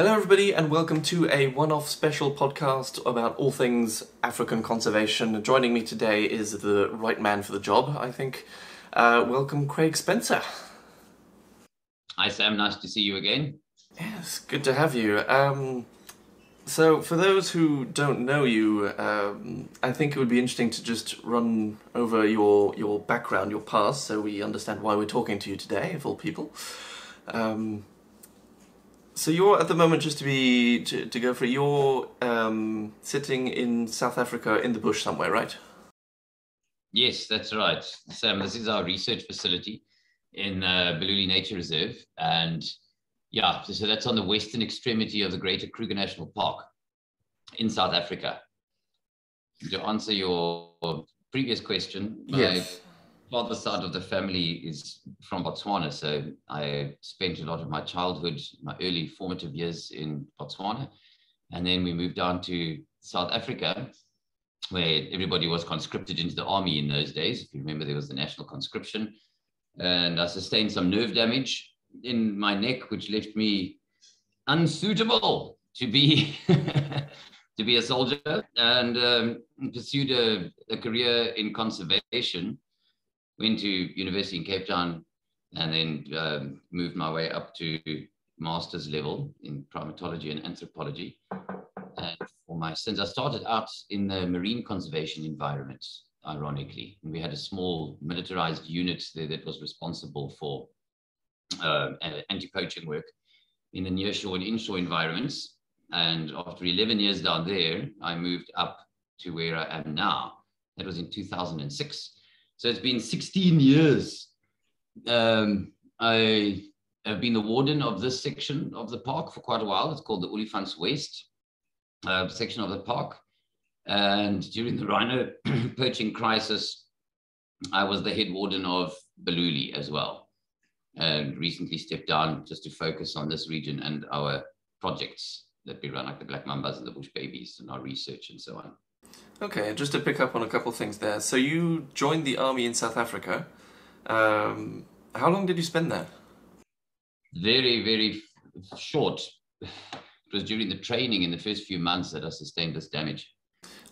Hello, everybody, and welcome to a one off special podcast about all things African conservation. Joining me today is the right man for the job, I think. Uh, welcome, Craig Spencer. Hi, Sam. Nice to see you again. Yes, good to have you. Um, so, for those who don't know you, um, I think it would be interesting to just run over your, your background, your past, so we understand why we're talking to you today, of all people. Um, so you're at the moment just to be to, to go for it. you're um, sitting in South Africa in the bush somewhere, right? Yes, that's right, Sam. This is our research facility in uh, Balule Nature Reserve, and yeah, so, so that's on the western extremity of the Greater Kruger National Park in South Africa. To answer your previous question, yes father's side of the family is from Botswana. So I spent a lot of my childhood, my early formative years in Botswana. And then we moved down to South Africa, where everybody was conscripted into the army in those days. If you remember, there was the national conscription. And I sustained some nerve damage in my neck, which left me unsuitable to be. to be a soldier and um, pursued a, a career in conservation went to university in Cape Town and then um, moved my way up to master's level in primatology and anthropology. And for my sins, I started out in the marine conservation environment, ironically. And we had a small militarized unit there that was responsible for uh, anti-poaching work in the nearshore and inshore environments. And after 11 years down there, I moved up to where I am now. That was in 2006. So it's been 16 years. Um, I have been the warden of this section of the park for quite a while. It's called the Olifants West uh, section of the park. And during the rhino poaching crisis, I was the head warden of Balule as well. And recently stepped down just to focus on this region and our projects that we run, like the Black Mambas and the Bush Babies and our research and so on. Okay, just to pick up on a couple things there. So you joined the army in South Africa. Um, how long did you spend there? Very, very short. It was during the training in the first few months that I sustained this damage.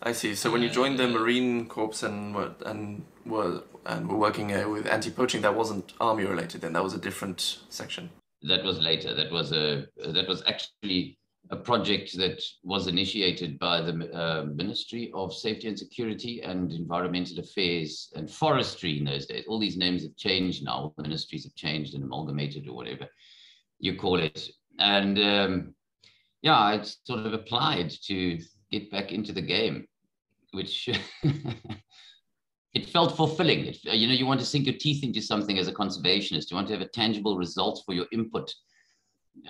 I see. So when you joined the Marine Corps and were and were and were working uh, with anti-poaching, that wasn't army related. Then that was a different section. That was later. That was a that was actually a project that was initiated by the uh, Ministry of Safety and Security and Environmental Affairs and Forestry in those days. All these names have changed now. Ministries have changed and amalgamated or whatever you call it. And um, yeah, I sort of applied to get back into the game, which it felt fulfilling. It, you know, you want to sink your teeth into something as a conservationist. You want to have a tangible result for your input.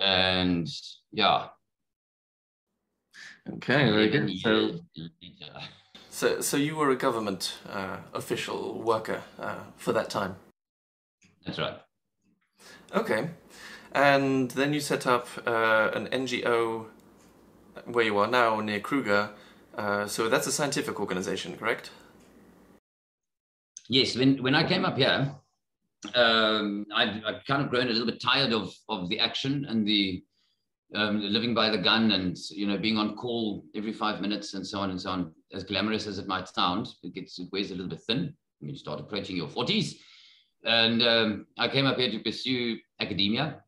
And yeah, Okay, very good. So, so, so you were a government uh, official worker uh, for that time. That's right. Okay, and then you set up uh, an NGO where you are now near Kruger. Uh, so that's a scientific organization, correct? Yes. When when I came up here, um, I've, I've kind of grown a little bit tired of of the action and the um, living by the gun and you know being on call every five minutes and so on and so on. As glamorous as it might sound, it gets it weighs a little bit thin when you start approaching your forties. And um, I came up here to pursue academia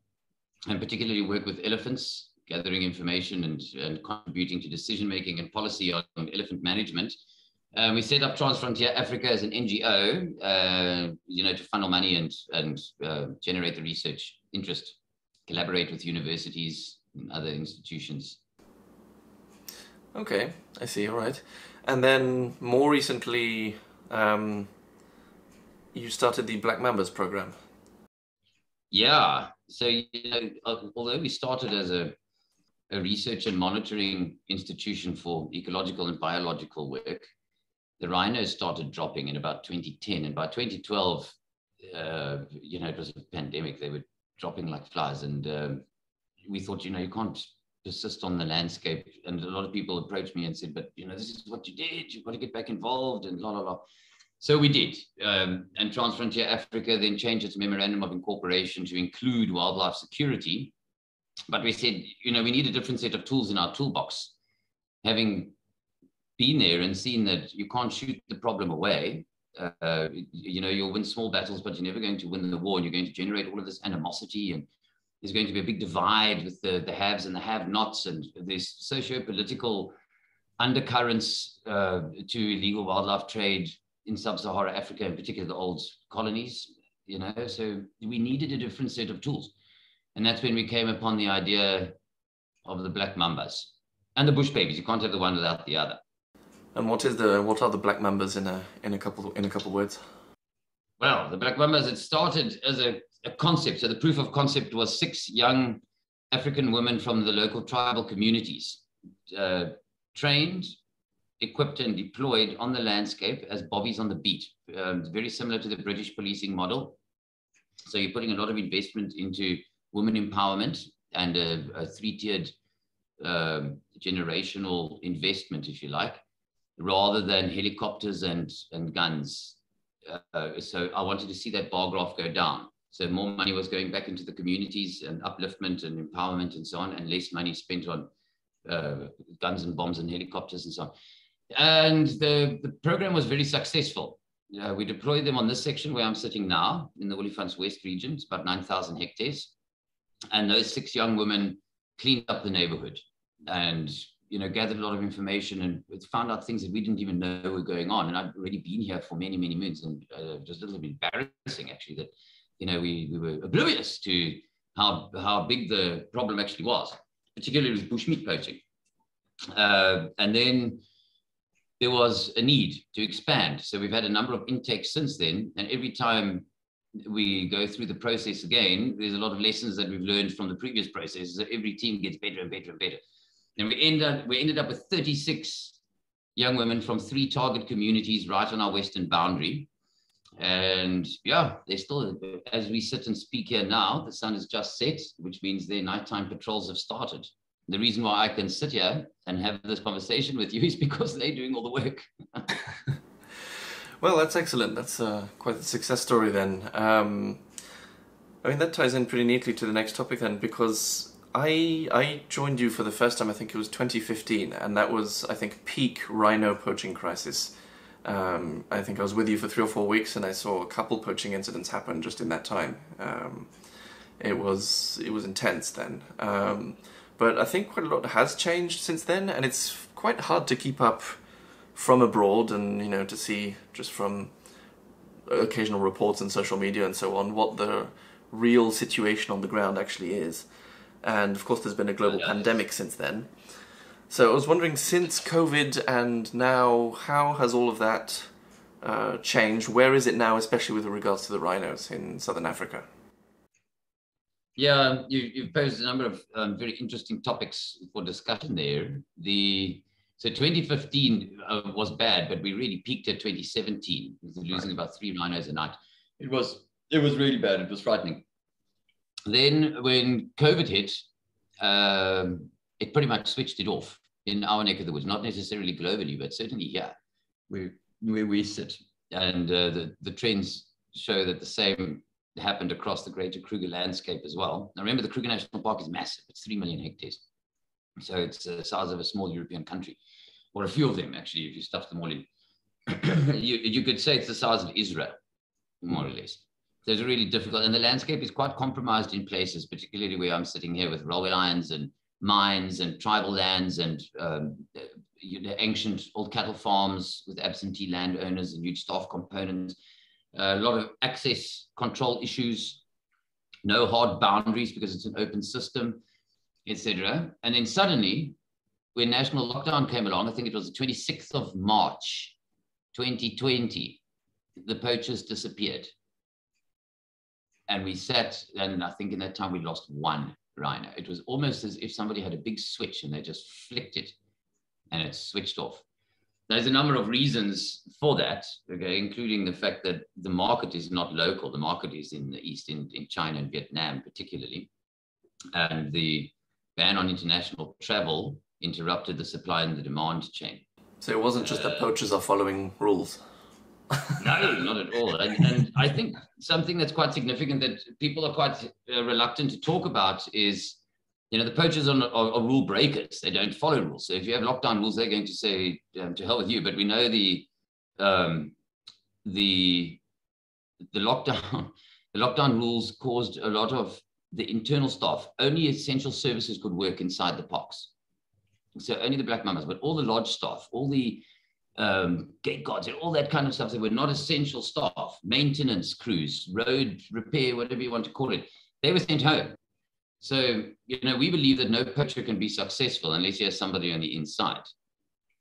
and particularly work with elephants, gathering information and, and contributing to decision making and policy on elephant management. Um, we set up Transfrontier Africa as an NGO, uh, you know, to funnel money and and uh, generate the research interest, collaborate with universities, in other institutions. Okay, I see. All right, and then more recently, um, you started the Black Mambas program. Yeah. So you know, although we started as a a research and monitoring institution for ecological and biological work, the rhinos started dropping in about 2010, and by 2012, uh, you know, it was a pandemic. They were dropping like flies, and um, we thought, you know, you can't persist on the landscape. And a lot of people approached me and said, but, you know, this is what you did. You've got to get back involved and la, la, la. So we did. Um, and Transfrontier Africa then changed its memorandum of incorporation to include wildlife security but we said, you know, we need a different set of tools in our toolbox. Having been there and seen that you can't shoot the problem away, uh, you know, you'll win small battles, but you're never going to win the war. And you're going to generate all of this animosity, and there's going to be a big divide with the, the haves and the have-nots, and there's socio-political undercurrents uh, to illegal wildlife trade in sub-Saharan Africa, in particular the old colonies. You know, so we needed a different set of tools, and that's when we came upon the idea of the black mambas and the bush babies. You can't have the one without the other. And what is the what are the black mambas in a in a couple in a couple words? Well, the black mambas it started as a, a concept. So the proof of concept was six young African women from the local tribal communities, uh, trained, equipped, and deployed on the landscape as bobbies on the beat. Um, very similar to the British policing model. So you're putting a lot of investment into women empowerment and a, a three-tiered um, generational investment, if you like rather than helicopters and, and guns. Uh, so I wanted to see that bar graph go down. So more money was going back into the communities and upliftment and empowerment and so on, and less money spent on uh, guns and bombs and helicopters and so on. And the, the program was very successful. Uh, we deployed them on this section where I'm sitting now in the Olifants West region. It's about 9,000 hectares. And those six young women cleaned up the neighborhood and you know, gathered a lot of information and found out things that we didn't even know were going on. And I'd already been here for many, many moons, and uh, just a little bit embarrassing actually that, you know, we, we were oblivious to how how big the problem actually was, particularly with bushmeat poaching. Uh, and then there was a need to expand. So we've had a number of intakes since then, and every time we go through the process again, there's a lot of lessons that we've learned from the previous processes. So every team gets better and better and better. And we ended, up, we ended up with 36 young women from three target communities right on our western boundary. And yeah, they still, as we sit and speak here now, the sun has just set, which means their nighttime patrols have started. The reason why I can sit here and have this conversation with you is because they're doing all the work. well, that's excellent. That's uh, quite a success story then. Um, I mean, that ties in pretty neatly to the next topic then, because I I joined you for the first time. I think it was 2015, and that was I think peak rhino poaching crisis. Um, I think I was with you for three or four weeks, and I saw a couple poaching incidents happen just in that time. Um, it was it was intense then, um, but I think quite a lot has changed since then, and it's quite hard to keep up from abroad, and you know to see just from occasional reports and social media and so on what the real situation on the ground actually is and of course there's been a global pandemic since then. So I was wondering, since COVID and now, how has all of that uh, changed? Where is it now, especially with regards to the rhinos in southern Africa? Yeah, you, have posed a number of um, very interesting topics for discussion there. The so 2015 uh, was bad, but we really peaked at 2017, losing right. about three rhinos a night. It was it was really bad. It was frightening then when COVID hit, um, it pretty much switched it off in our neck of the woods, not necessarily globally, but certainly here where, we sit. And uh, the, the trends show that the same happened across the greater Kruger landscape as well. Now remember, the Kruger National Park is massive. It's 3 million hectares. So it's the size of a small European country, or a few of them, actually, if you stuff them all in. you, you could say it's the size of Israel, more or less there's really difficult, and the landscape is quite compromised in places, particularly where I'm sitting here with railway lines and mines and tribal lands and um, ancient old cattle farms with absentee landowners and huge staff components. a lot of access control issues, no hard boundaries because it's an open system, etc. And then suddenly, when national lockdown came along, I think it was the 26th of March, 2020, the poachers disappeared and we sat, and I think in that time we lost one rhino. It was almost as if somebody had a big switch and they just flicked it and it switched off. There's a number of reasons for that, okay, including the fact that the market is not local. The market is in the East, in, in China and Vietnam particularly. And the ban on international travel interrupted the supply and the demand chain. So it wasn't just uh, that poachers are following rules no, not at all. And, and, I think something that's quite significant that people are quite uh, reluctant to talk about is you know, the poachers are, are, are, rule breakers. They don't follow rules. So if you have lockdown rules, they're going to say um, to hell with you. But we know the um, the the lockdown the lockdown rules caused a lot of the internal staff. Only essential services could work inside the parks. So only the black mambas, but all the lodge staff, all the um, gate guards, and all that kind of stuff. They were not essential staff, maintenance crews, road repair, whatever you want to call it. They were sent home. So, you know, we believe that no poacher can be successful unless he has somebody on the inside.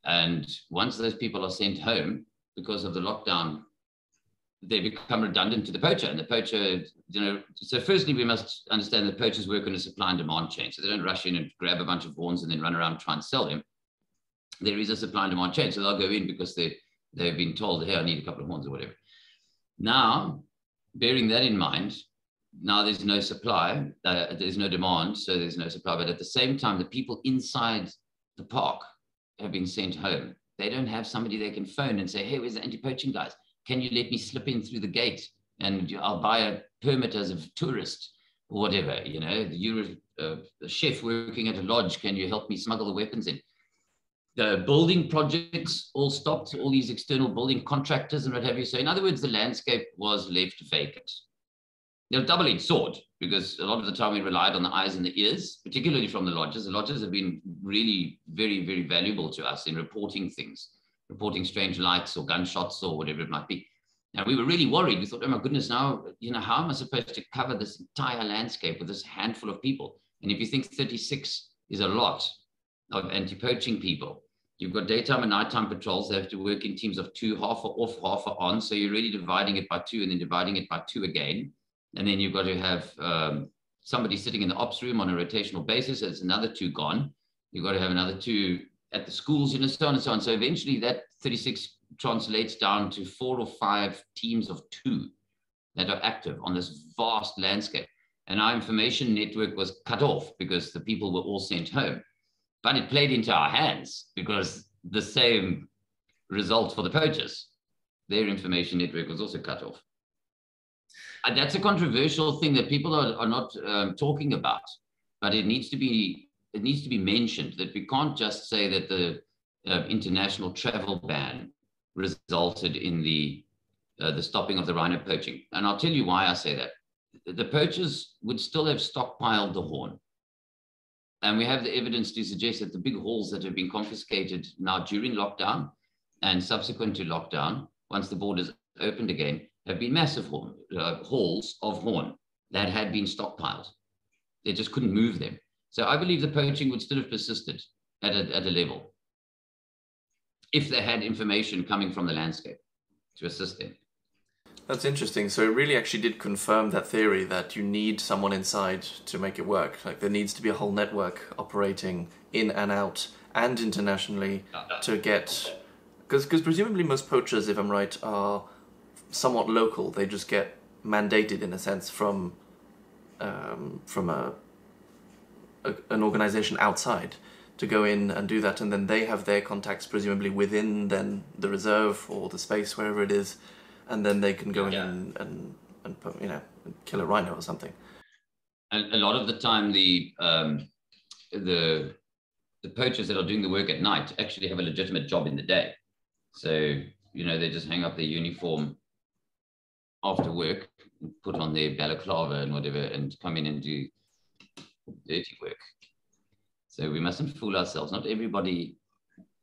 And once those people are sent home because of the lockdown, they become redundant to the poacher. And the poacher, you know, so firstly, we must understand that poachers work on a supply and demand chain. So they don't rush in and grab a bunch of horns and then run around and try and sell them. There is a supply and demand chain. So they'll go in because they, they've been told, hey, I need a couple of horns or whatever. Now, bearing that in mind, now there's no supply, uh, there's no demand, so there's no supply. But at the same time, the people inside the park have been sent home. They don't have somebody they can phone and say, hey, where's the anti-poaching guys? Can you let me slip in through the gate and I'll buy a permit as a tourist or whatever? You know, you're a, a chef working at a lodge. Can you help me smuggle the weapons in? The building projects all stopped, all these external building contractors and what have you. So in other words, the landscape was left vacant you know, double-edged sword because a lot of the time we relied on the eyes and the ears, particularly from the lodges. The lodges have been really very, very valuable to us in reporting things, reporting strange lights or gunshots or whatever it might be. And we were really worried. We thought, oh my goodness, now, you know, how am I supposed to cover this entire landscape with this handful of people? And if you think 36 is a lot of anti-poaching people, you've got daytime and nighttime patrols. They have to work in teams of two, half are off, half are on. So you're really dividing it by two and then dividing it by two again and then you've got to have um, somebody sitting in the ops room on a rotational basis. There's another two gone. You've got to have another two at the schools, you know, so on and so on. So eventually that 36 translates down to four or five teams of two that are active on this vast landscape. And our information network was cut off because the people were all sent home. But it played into our hands because the same result for the poachers. Their information network was also cut off. Uh, that's a controversial thing that people are, are not um, talking about, but it needs to be it needs to be mentioned that we can't just say that the uh, international travel ban resulted in the uh, the stopping of the rhino poaching. And I'll tell you why I say that. The poachers would still have stockpiled the horn. And we have the evidence to suggest that the big hauls that have been confiscated now during lockdown and subsequent to lockdown, once the borders opened again, have been massive horn, uh, hauls of horn that had been stockpiled. They just couldn't move them. So I believe the poaching would still have persisted at a, at a level if they had information coming from the landscape to assist them. That's interesting. So it really actually did confirm that theory that you need someone inside to make it work. Like there needs to be a whole network operating in and out and internationally to get because because presumably most poachers, if I'm right, are somewhat local. They just get mandated in a sense from um, from a, a, an organization outside to go in and do that, and then they have their contacts presumably within then the reserve or the space wherever it is, and then they can go yeah. in and, and and you know kill a rhino or something. And a lot of the time, the um, the the poachers that are doing the work at night actually have a legitimate job in the day. So you know they just hang up their uniform after work, put on their balaclava and whatever, and come in and do dirty work. So we mustn't fool ourselves. Not everybody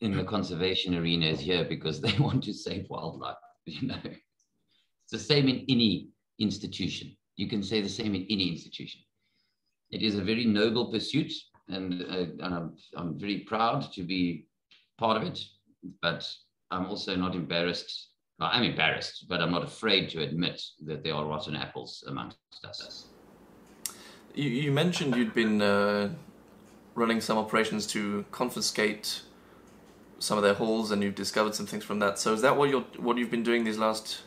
in the conservation arena is here because they want to save wildlife. You know, it's the same in any institution. You can say the same in any institution. It is a very noble pursuit, and, uh, and I'm, I'm very proud to be part of it. But I'm also not embarrassed I'm embarrassed, but I'm not afraid to admit that there are rotten apples amongst us. You, you mentioned you'd been uh, running some operations to confiscate some of their hauls, and you've discovered some things from that. So is that what you're what you've been doing these last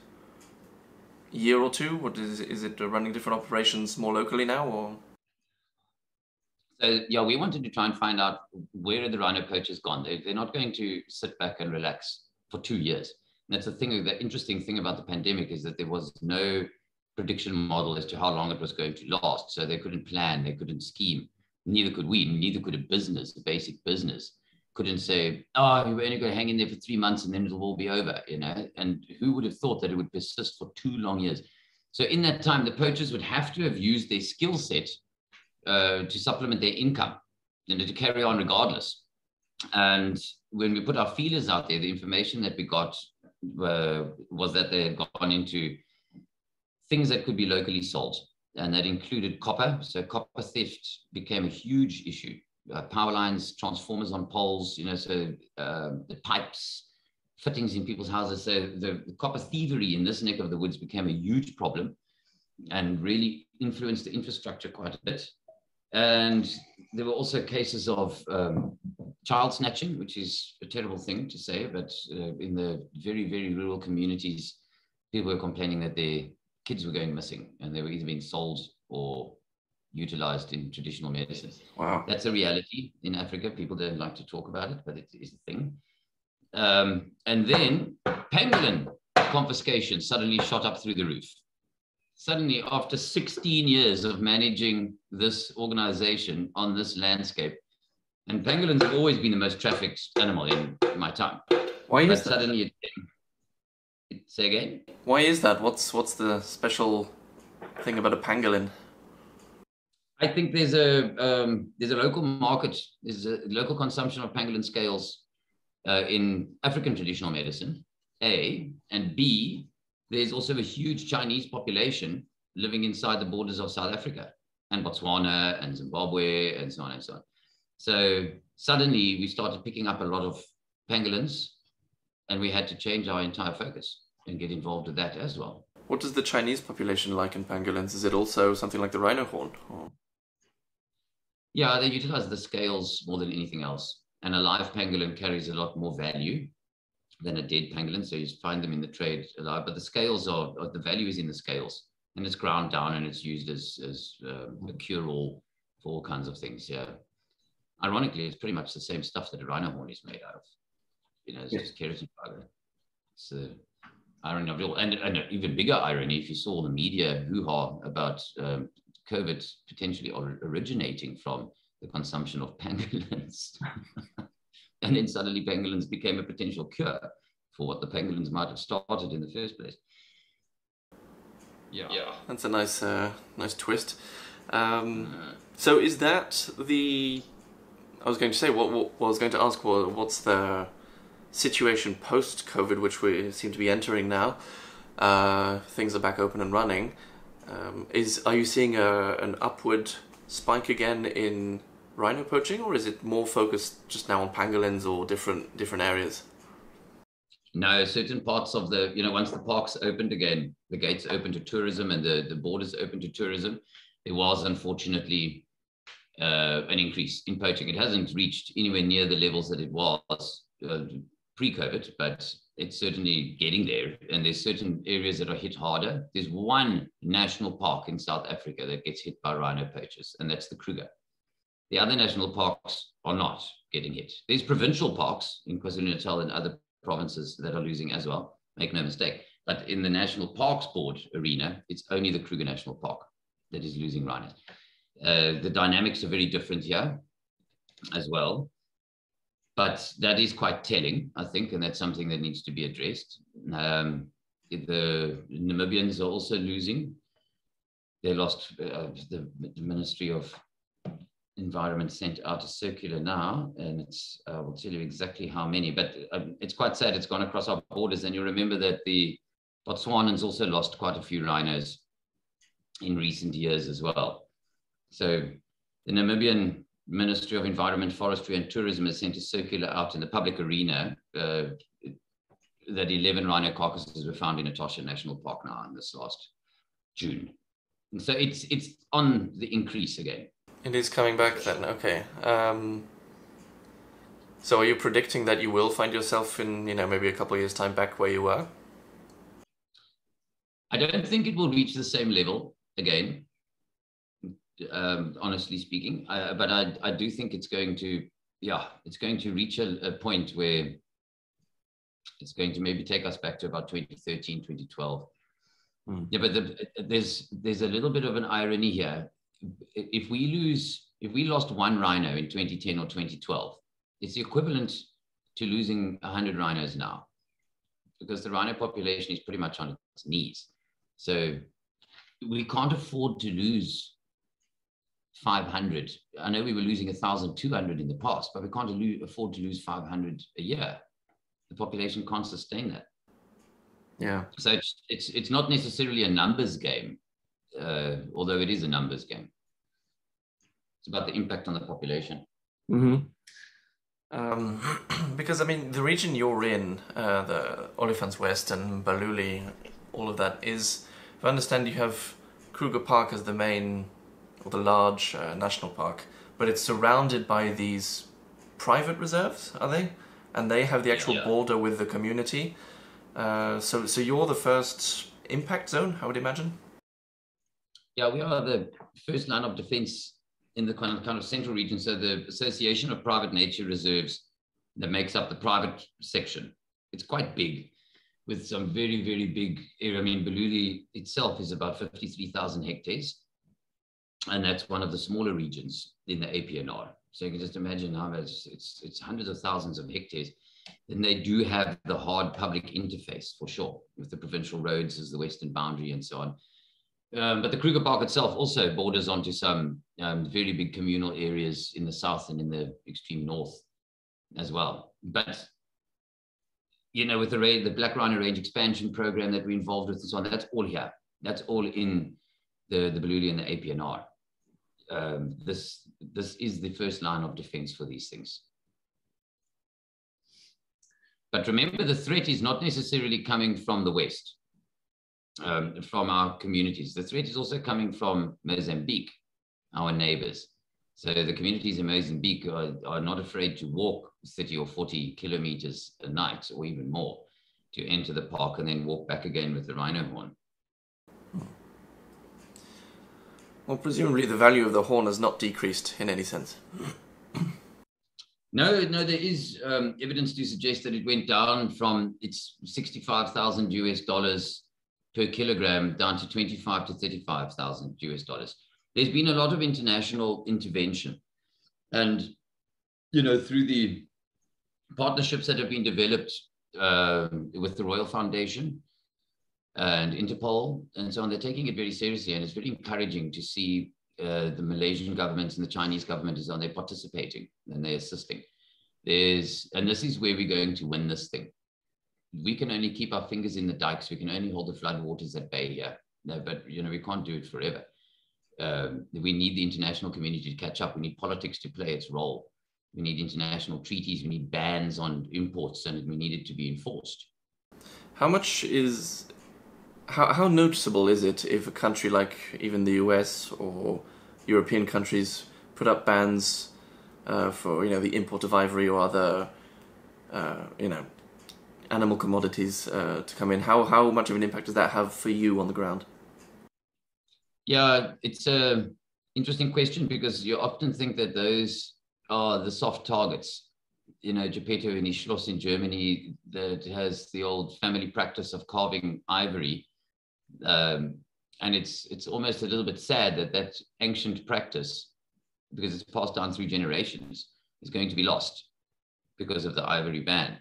year or two? What is is it uh, running different operations more locally now, or? So yeah, we wanted to try and find out where the rhino poachers gone. They, they're not going to sit back and relax for two years that's the thing, the interesting thing about the pandemic is that there was no prediction model as to how long it was going to last. So they couldn't plan, they couldn't scheme. neither could we, neither could a business, a basic business, couldn't say, oh, we're only going to hang in there for three months and then it'll all be over, you know? And who would have thought that it would persist for two long years? So in that time, the poachers would have to have used their skill set uh, to supplement their income, you know, to carry on regardless. And when we put our feelers out there, the information that we got uh, was that they had gone into things that could be locally sold, and that included copper. So copper theft became a huge issue. Uh, power lines, transformers on poles, you know, so uh, the pipes, fittings in people's houses. So the, the, copper thievery in this neck of the woods became a huge problem and really influenced the infrastructure quite a bit. And there were also cases of um, child snatching, which is a terrible thing to say, but uh, in the very, very rural communities, people were complaining that their kids were going missing and they were either being sold or utilized in traditional medicine. Wow. That's a reality in Africa. People don't like to talk about it, but it is a thing. Um, and then pangolin confiscation suddenly shot up through the roof suddenly after 16 years of managing this organization on this landscape, and pangolins have always been the most trafficked animal in my time. Why but is that? Suddenly, it, it, say again. Why is that? What's what's the special thing about a pangolin? I think there's a um, there's a local market, there's a local consumption of pangolin scales uh, in African traditional medicine. A and B, there's also a huge Chinese population living inside the borders of South Africa and Botswana and Zimbabwe and so on and so on. So suddenly we started picking up a lot of pangolins and we had to change our entire focus and get involved with that as well. What does the Chinese population like in pangolins? Is it also something like the rhino horn? Or? Yeah, they utilize the scales more than anything else. And a live pangolin carries a lot more value than a dead pangolin. So you find them in the trade alive, but the scales are, the value is in the scales and it's ground down and it's used as, as um, a cure all for all kinds of things. Yeah. Ironically, it's pretty much the same stuff that a rhino horn is made out of. You know, it's just keratin fiber. It's the irony of it all. And, and even bigger irony, if you saw the media hoo ha about um, COVID potentially originating from the consumption of pangolins. And then suddenly pangolins became a potential cure for what the pangolins might have started in the first place. Yeah, yeah, that's a nice, uh, nice twist. Um, uh, so is that the? I was going to say what, what, what I was going to ask was what's the situation post COVID, which we seem to be entering now. Uh, things are back open and running. Um, is are you seeing a, an upward spike again in rhino poaching, or is it more focused just now on pangolins or different different areas? No, certain parts of the, you know, once the parks opened again, the gates open to tourism and the, the borders open to tourism, there was unfortunately uh, an increase in poaching. It hasn't reached anywhere near the levels that it was uh, pre-COVID, but it's certainly getting there. And there's certain areas that are hit harder. There's one national park in South Africa that gets hit by rhino poachers, and that's the Kruger. The other national parks are not getting hit. There's provincial parks in KwaZulu-Natal and other provinces that are losing as well. Make no mistake. But in the National Parks Board arena, it's only the Kruger National Park that is losing rhinos. Uh, the dynamics are very different here as well. But that is quite telling, I think, and that's something that needs to be addressed. Um, the Namibians are also losing. They lost uh, the, the Ministry of environment sent out a circular now, and it's I will tell you exactly how many, but um, it's quite sad. It's gone across our borders, and you remember that the Botswanans also lost quite a few rhinos in recent years as well. So the Namibian Ministry of Environment, Forestry and Tourism has sent a circular out in the public arena uh, that 11 rhino carcasses were found in Etosha National Park now in this last June. And so it's it's on the increase again. It is coming back then. Okay. Um, so are you predicting that you will find yourself in you know maybe a couple of years time back where you were? I don't think it will reach the same level again. Um, honestly speaking, I, but I I do think it's going to yeah it's going to reach a, a point where it's going to maybe take us back to about 2013 2012 mm. yeah but the, there's there's a little bit of an irony here if we lose if we lost one rhino in 2010 or 2012, it's the equivalent to losing 100 rhinos now because the rhino population is pretty much on its knees. So we can't afford to lose 500. I know we were losing 1,200 in the past, but we can't afford to lose 500 a year. The population can't sustain that. Yeah. So it's it's it's not necessarily a numbers game, uh, although it is a numbers game. It's about the impact on the population. Mm-hmm. Um, because I mean, the region you're in, uh, the Olifants West and Balule, all of that is. If I understand, you have Kruger Park as the main or the large uh, national park, but it's surrounded by these private reserves, are they? And they have the actual yeah. border with the community. Uh, so, so you're the first impact zone, I would imagine. Yeah, we are the first line of defense in the kind of, kind of central region. So the Association of Private Nature Reserves that makes up the private section. It's quite big with some very, very big area. I mean, Balule itself is about 53,000 hectares. And that's one of the smaller regions in the APNR. So you can just imagine how it's, it's, it's hundreds of thousands of hectares then they do have the hard public interface for sure, with the provincial roads as the western boundary and so on. Um, but the Kruger Park itself also borders onto some um, very big communal areas in the south and in the extreme north as well. But you know, with the the Black Rhino Range expansion program that we're involved with and so on, that's all here. That's all in the the Balule and the APNR. Um, this this is the first line of defense for these things. But remember, the threat is not necessarily coming from the West, um, from our communities. The threat is also coming from Mozambique, our neighbors. So the communities in Mozambique are, are not afraid to walk 30 or 40 kilometers a night or even more to enter the park and then walk back again with the rhino horn. Well, presumably the value of the horn has not decreased in any sense. No, no, there is um, evidence to suggest that it went down from its 65,000 US dollars per kilogram down to 25 to 35,000 US dollars. There's been a lot of international intervention. And, you know, through the partnerships that have been developed uh, with the Royal Foundation and Interpol and so on, they're taking it very seriously. And it's very encouraging to see uh, the Malaysian government and the Chinese government is on there participating and they're assisting. There's, and this is where we're going to win this thing. We can only keep our fingers in the dikes. We can only hold the floodwaters at bay here. No, but you know we can't do it forever. Um, we need the international community to catch up. We need politics to play its role. We need international treaties. We need bans on imports, and we need it to be enforced. How much is how, how noticeable is it if a country like even the US or European countries put up bans uh, for you know the import of ivory or other uh, you know animal commodities uh, to come in? How how much of an impact does that have for you on the ground? Yeah, it's a interesting question because you often think that those are the soft targets. You know, Geppetto in his Schloss in Germany that has the old family practice of carving ivory um, and it's it's almost a little bit sad that that ancient practice, because it's passed down through generations, is going to be lost because of the ivory ban.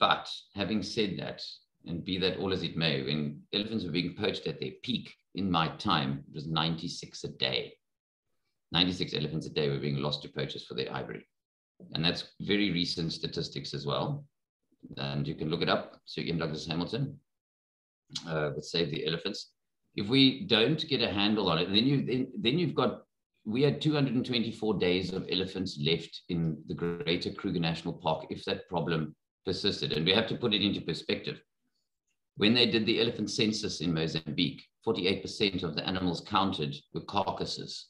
But having said that, and be that all as it may, when elephants were being poached at their peak in my time, it was 96 a day. 96 elephants a day were being lost to poachers for their ivory. And that's very recent statistics as well. And you can look it up. So Iain Douglas-Hamilton, uh, with Save the Elephants. If we don't get a handle on it, then you then, then you've got we had 224 days of elephants left in the Greater Kruger National Park if that problem persisted, and we have to put it into perspective. When they did the elephant census in Mozambique, 48% of the animals counted were carcasses.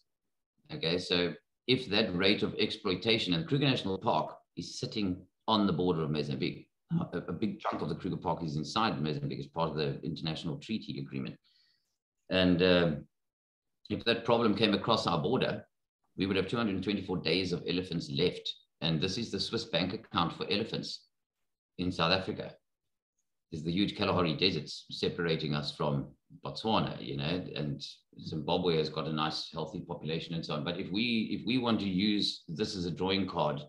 Okay, so if that rate of exploitation and Kruger National Park is sitting on the border of Mozambique, a, a, big chunk of the Kruger Park is inside Mozambique as part of the international treaty agreement. And uh, if that problem came across our border, we would have 224 days of elephants left. And this is the Swiss bank account for elephants in South Africa. there's the huge Kalahari deserts separating us from Botswana, you know, and Zimbabwe has got a nice healthy population and so on. But if we if we want to use this as a drawing card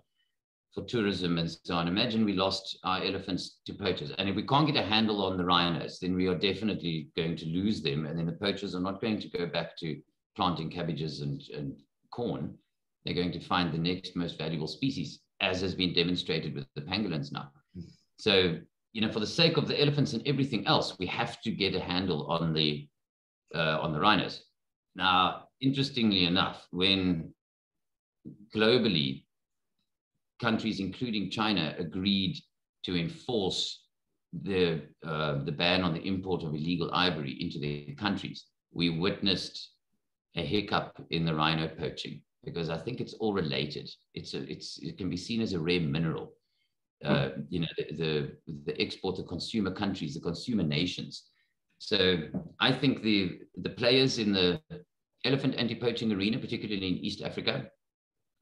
for tourism and so on, imagine we lost our elephants to poachers. And if we can't get a handle on the rhinos, then we are definitely going to lose them. And then the poachers are not going to go back to planting cabbages and, and corn. They're going to find the next most valuable species, as has been demonstrated with the pangolins now. So, you know, for the sake of the elephants and everything else, we have to get a handle on the uh, on the rhinos. Now, interestingly enough, when globally countries, including China, agreed to enforce the uh, the ban on the import of illegal ivory into their countries, we witnessed a hiccup in the rhino poaching because I think it's all related. It's a, it's it can be seen as a rare mineral. Uh, you know, the, the the export to consumer countries, the consumer nations. So I think the the players in the elephant anti-poaching arena, particularly in East Africa,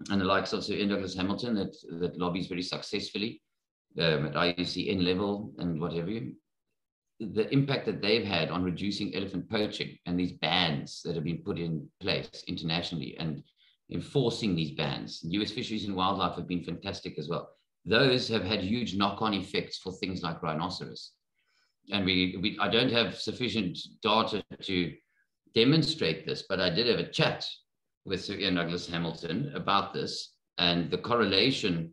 and the likes of Sir Iain Douglas-Hamilton that, that lobbies very successfully um, at IUCN level and what have you. The impact that they've had on reducing elephant poaching and these bans that have been put in place internationally and enforcing these bans. US Fisheries and Wildlife have been fantastic as well. Those have had huge knock-on effects for things like rhinoceros. And we, we, I don't have sufficient data to demonstrate this, but I did have a chat with Sir Iain Douglas-Hamilton about this, and the correlation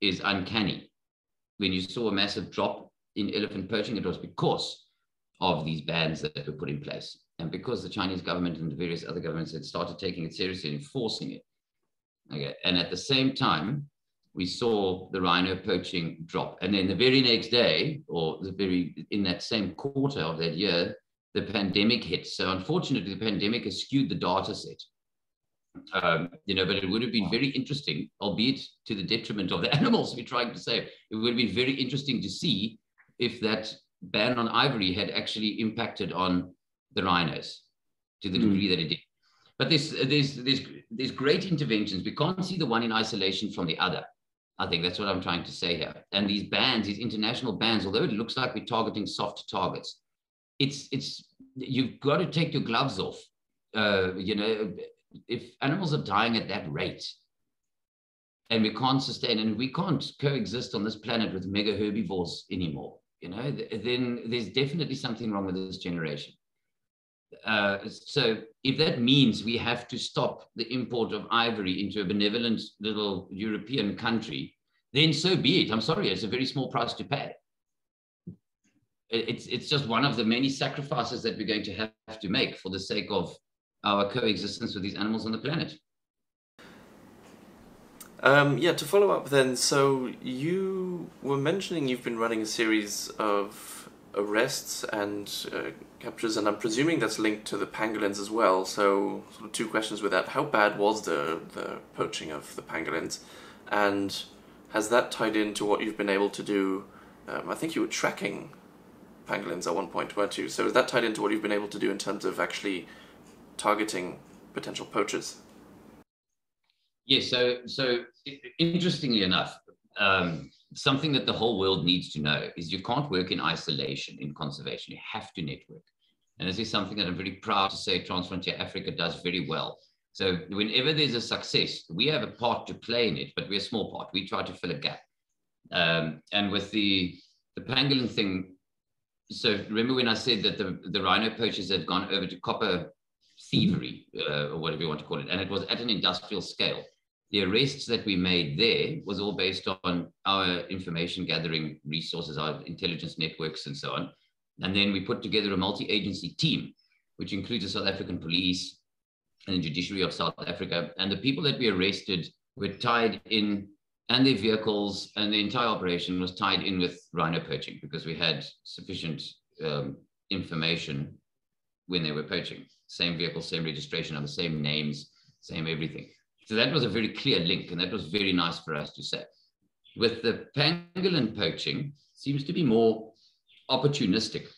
is uncanny. When you saw a massive drop in elephant poaching, it was because of these bans that were put in place. And because the Chinese government and the various other governments had started taking it seriously and enforcing it. Okay. And at the same time, we saw the rhino poaching drop. And then the very next day, or the very in that same quarter of that year, the pandemic hit. So unfortunately, the pandemic has skewed the data set. Um, you know, but it would have been very interesting, albeit to the detriment of the animals we're trying to save. It would have been very interesting to see if that ban on ivory had actually impacted on the rhinos to the hmm. degree mm. that it did. But there's, there's, there's, there's great interventions. We can't see the one in isolation from the other. I think that's what I'm trying to say here. And these bans, these international bans, although it looks like we're targeting soft targets, it's it's you've got to take your gloves off. Uh, you know, if animals are dying at that rate and we can't sustain and we can't coexist on this planet with mega herbivores anymore you know then there's definitely something wrong with this generation. Uh, so if that means we have to stop the import of ivory into a benevolent little european country then so be it. I'm sorry it's a very small price to pay. It's it's just one of the many sacrifices that we're going to have to make for the sake of our coexistence with these animals on the planet. Um, yeah, to follow up then, so you were mentioning you've been running a series of arrests and uh, captures, and I'm presuming that's linked to the pangolins as well. So, sort of two questions with that: How bad was the the poaching of the pangolins, and has that tied into what you've been able to do? Um, I think you were tracking pangolins at one point, weren't you? So, is that tied into what you've been able to do in terms of actually targeting potential poachers? Yes, so so interestingly enough, um, something that the whole world needs to know is you can't work in isolation in conservation. You have to network, and this is something that I'm very proud to say Transfrontier Africa does very well. So whenever there's a success, we have a part to play in it, but we're a small part. We try to fill a gap. Um, and with the the pangolin thing, so remember when I said that the, the rhino poachers had gone over to copper thievery, uh, or whatever you want to call it. And it was at an industrial scale. The arrests that we made there was all based on our information gathering resources, our intelligence networks, and so on. And then we put together a multi agency team, which includes the South African police and the judiciary of South Africa. And the people that we arrested were tied in, and their vehicles and the entire operation was tied in with rhino poaching because we had sufficient um, information when they were poaching same vehicle, same registration number, same names, same everything. So that was a very clear link, and that was very nice for us to say. With the pangolin poaching, seems to be more opportunistic.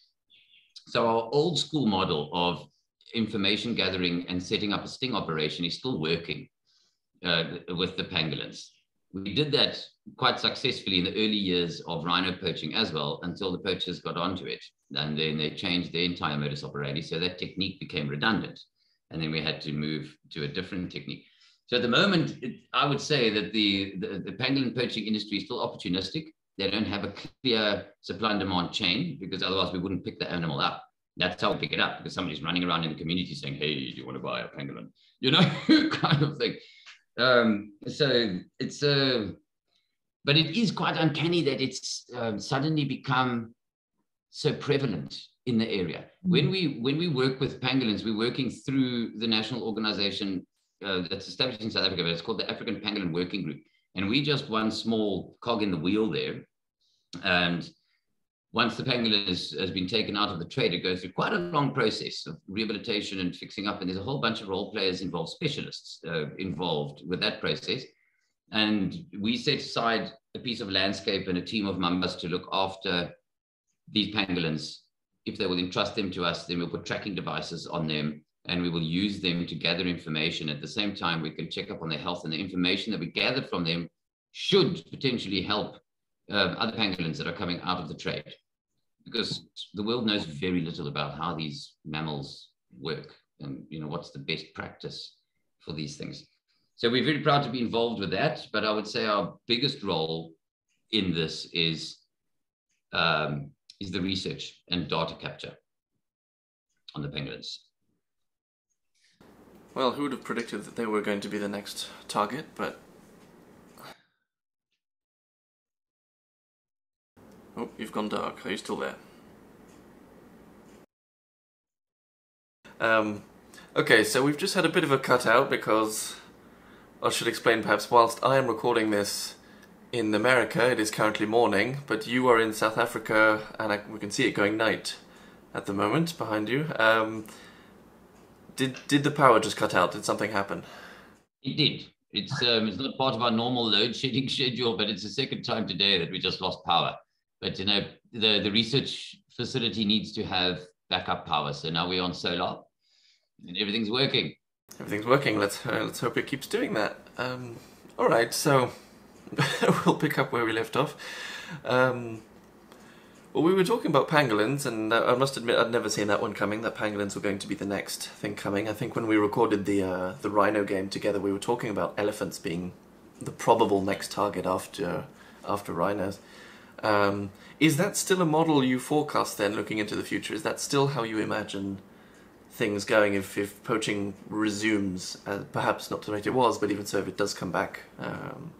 So our old school model of information gathering and setting up a sting operation is still working uh, with the pangolins. We did that quite successfully in the early years of rhino poaching as well until the poachers got onto it. And then they changed their entire modus operandi. So that technique became redundant. And then we had to move to a different technique. So at the moment, it, I would say that the, the, the pangolin poaching industry is still opportunistic. They don't have a clear supply and demand chain because otherwise we wouldn't pick the animal up. That's how we pick it up because somebody's running around in the community saying, hey, do you want to buy a pangolin? You know, kind of thing. Um, so it's a, uh, but it is quite uncanny that it's um, suddenly become so prevalent in the area. When mm. we when we work with pangolins, we're working through the national organization uh, that's established in South Africa, but it's called the African Pangolin Working Group, and we just one small cog in the wheel there. And once the pangolin is, has been taken out of the trade, it goes through quite a long process of rehabilitation and fixing up. And there's a whole bunch of role players involved, specialists uh, involved with that process. And we set aside a piece of landscape and a team of mambas to look after these pangolins. If they will entrust them to us, then we'll put tracking devices on them and we will use them to gather information. At the same time, we can check up on their health and the information that we gathered from them should potentially help uh, other pangolins that are coming out of the trade. Because the world knows very little about how these mammals work and you know what's the best practice for these things. So we're very proud to be involved with that. But I would say our biggest role in this is um, is the research and data capture on the pangolins. Well, who would have predicted that they were going to be the next target, but... Oh, you've gone dark. Are you still there? Um, okay, so we've just had a bit of a cutout because I should explain perhaps, whilst I am recording this in America, it is currently morning, but you are in South Africa, and I, we can see it going night at the moment behind you. Um, did did the power just cut out? Did something happen? It did. It's um, it's not part of our normal load shedding schedule, but it's the second time today that we just lost power. But you know, the the research facility needs to have backup power, so now we're on solar, and everything's working. Everything's working. Let's uh, let's hope it keeps doing that. Um, all right, so we'll pick up where we left off. Um, well, we were talking about pangolins, and I must admit I'd never seen that one coming. That pangolins were going to be the next thing coming. I think when we recorded the uh, the rhino game together, we were talking about elephants being the probable next target after after rhinos. Um, is that still a model you forecast then, looking into the future? Is that still how you imagine? Things going if, if poaching resumes, uh, perhaps not to the it was, but even so, if it does come back, um,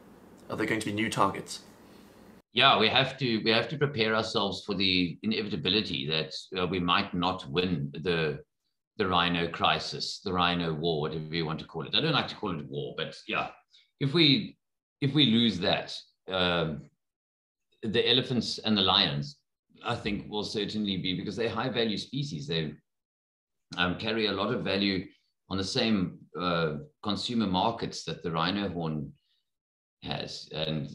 are there going to be new targets? Yeah, we have to we have to prepare ourselves for the inevitability that uh, we might not win the the rhino crisis, the rhino war, whatever you want to call it. I don't like to call it war, but yeah, if we if we lose that, um, the elephants and the lions, I think, will certainly be because they're high value species. They um, carry a lot of value on the same uh, consumer markets that the rhino horn has. And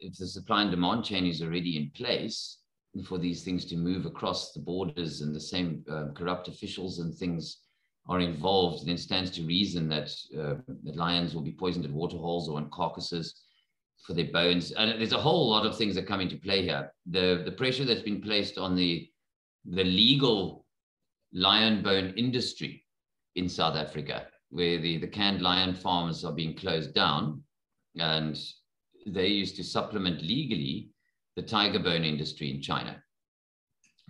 if the supply and demand chain is already in place for these things to move across the borders and the same uh, corrupt officials and things are involved, then stands to reason that, uh, that lions will be poisoned at waterholes or on carcasses for their bones. And there's a whole lot of things that come into play here. The, the pressure that's been placed on the, the legal lion bone industry in South Africa, where the, the canned lion farms are being closed down. And they used to supplement legally the tiger bone industry in China.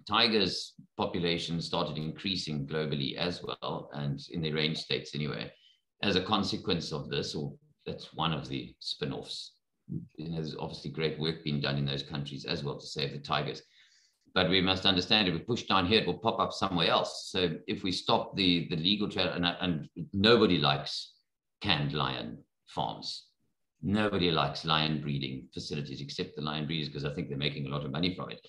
Tigers' population started increasing globally as well, and in the range states anyway, as a consequence of this, or that's one of the spin offs. There's obviously great work being done in those countries as well to save the tigers but we must understand if we push down here, it will pop up somewhere else. So if we stop the, the legal trade, and, and nobody likes canned lion farms. Nobody likes lion breeding facilities except the lion breeders because I think they're making a lot of money from it.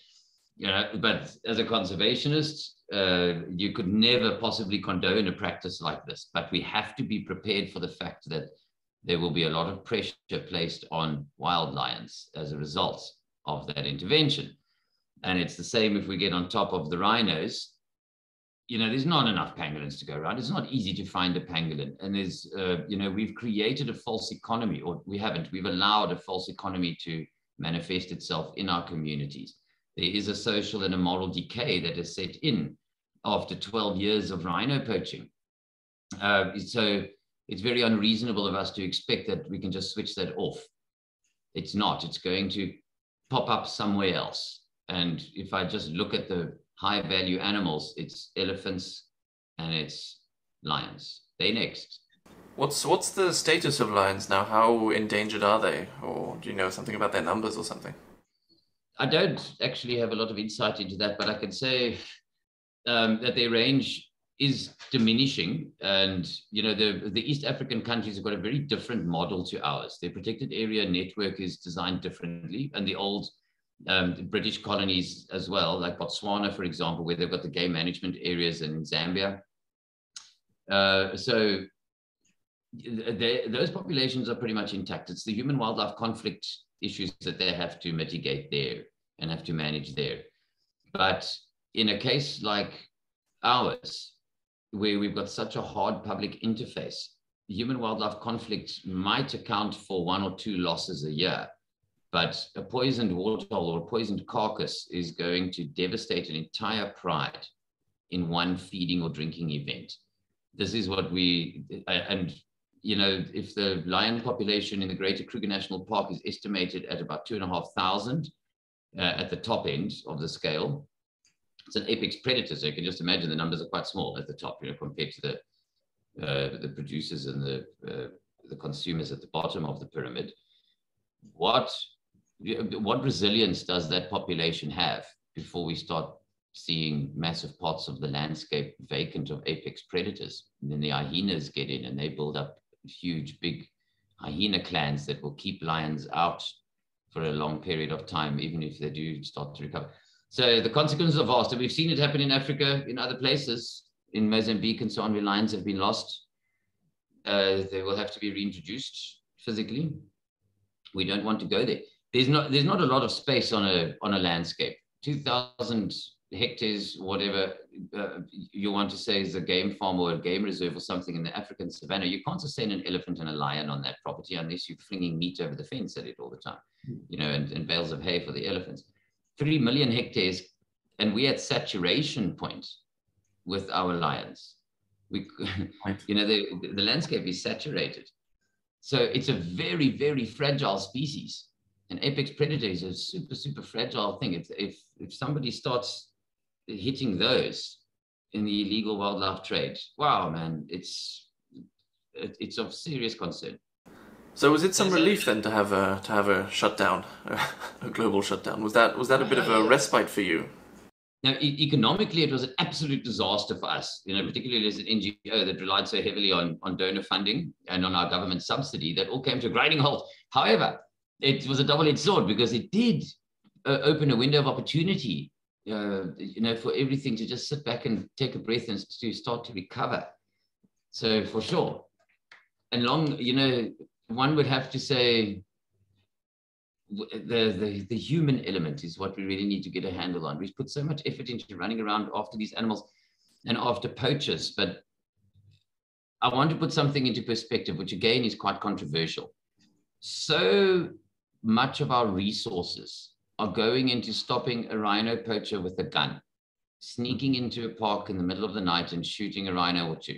You know, but as a conservationist, uh, you could never possibly condone a practice like this. But we have to be prepared for the fact that there will be a lot of pressure placed on wild lions as a result of that intervention. And it's the same if we get on top of the rhinos. you know, there's not enough pangolins to go around. It's not easy to find a pangolin. And there's, uh, you know, we've created a false economy, or we haven't. We've allowed a false economy to manifest itself in our communities. There is a social and a moral decay that is set in after 12 years of rhino poaching. Uh, so it's very unreasonable of us to expect that we can just switch that off. It's not. It's going to pop up somewhere else. And if I just look at the high value animals, it's elephants and it's lions. They next. What's what's the status of lions now? How endangered are they? Or do you know something about their numbers or something? I don't actually have a lot of insight into that, but I can say um, that their range is diminishing. And you know, the, the East African countries have got a very different model to ours. Their protected area network is designed differently, and the old um, British colonies as well, like Botswana, for example, where they've got the game management areas in Zambia. Uh, so those populations are pretty much intact. It's the human wildlife conflict issues that they have to mitigate there and have to manage there. But in a case like ours, where we've got such a hard public interface, human wildlife conflict might account for one or two losses a year but a poisoned waterhole or a poisoned carcass is going to devastate an entire pride in one feeding or drinking event. This is what we, and you know, if the lion population in the Greater Kruger National Park is estimated at about two and a half thousand uh, at the top end of the scale, it's an apex predator. So you can just imagine the numbers are quite small at the top, you know, compared to the uh, the producers and the uh, the consumers at the bottom of the pyramid. What what resilience does that population have before we start seeing massive parts of the landscape vacant of apex predators? And then the hyenas get in and they build up huge, big hyena clans that will keep lions out for a long period of time, even if they do start to recover. So the consequences are vast. And we've seen it happen in Africa, in other places, in Mozambique and so on, where lions have been lost. Uh, they will have to be reintroduced physically. We don't want to go there there's not there's not a lot of space on a on a landscape. Two thousand hectares, whatever uh, you want to say is a game farm or a game reserve or something in the African savannah. You can't sustain an elephant and a lion on that property unless you're flinging meat over the fence at it all the time, hmm. you know, and, and bales of hay for the elephants. Three million hectares, and we're at saturation point with our lions. We, you know, the, the landscape is saturated. So it's a very, very fragile species an apex predator is a super super fragile thing. If if if somebody starts hitting those in the illegal wildlife trade, wow, man, it's it, it's of serious concern. So was it some There's relief a, then to have a to have a shutdown, a global shutdown? Was that was that a bit of a uh, respite for you? Now, e- economically, it was an absolute disaster for us. You know, particularly as an NGO that relied so heavily on on donor funding and on our government subsidy, that all came to a grinding halt. However, it was a double-edged sword because it did uh, open a window of opportunity, uh, you know, for everything to just sit back and take a breath and to start to recover. So for sure, and long, you know, one would have to say the, the, the human element is what we really need to get a handle on. We've put so much effort into running around after these animals and after poachers, but I want to put something into perspective, which again is quite controversial. So much of our resources are going into stopping a rhino poacher with a gun, sneaking into a park in the middle of the night and shooting a rhino or two.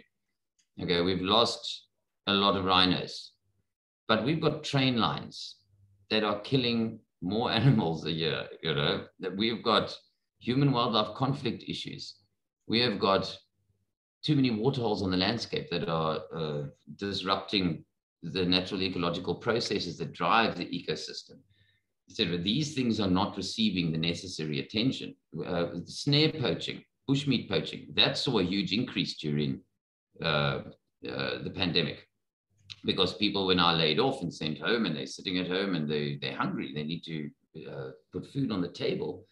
Okay, we've lost a lot of rhinos, but we've got train lines that are killing more animals a year, you know, that we've got human wildlife conflict issues. We have got too many waterholes on the landscape that are uh, disrupting the natural ecological processes that drive the ecosystem. These things are not receiving the necessary attention. Uh, snare poaching, bushmeat poaching, that saw a huge increase during uh, uh, the pandemic because people were now laid off and sent home and they're sitting at home and they, they're hungry. They need to uh, put food on the table.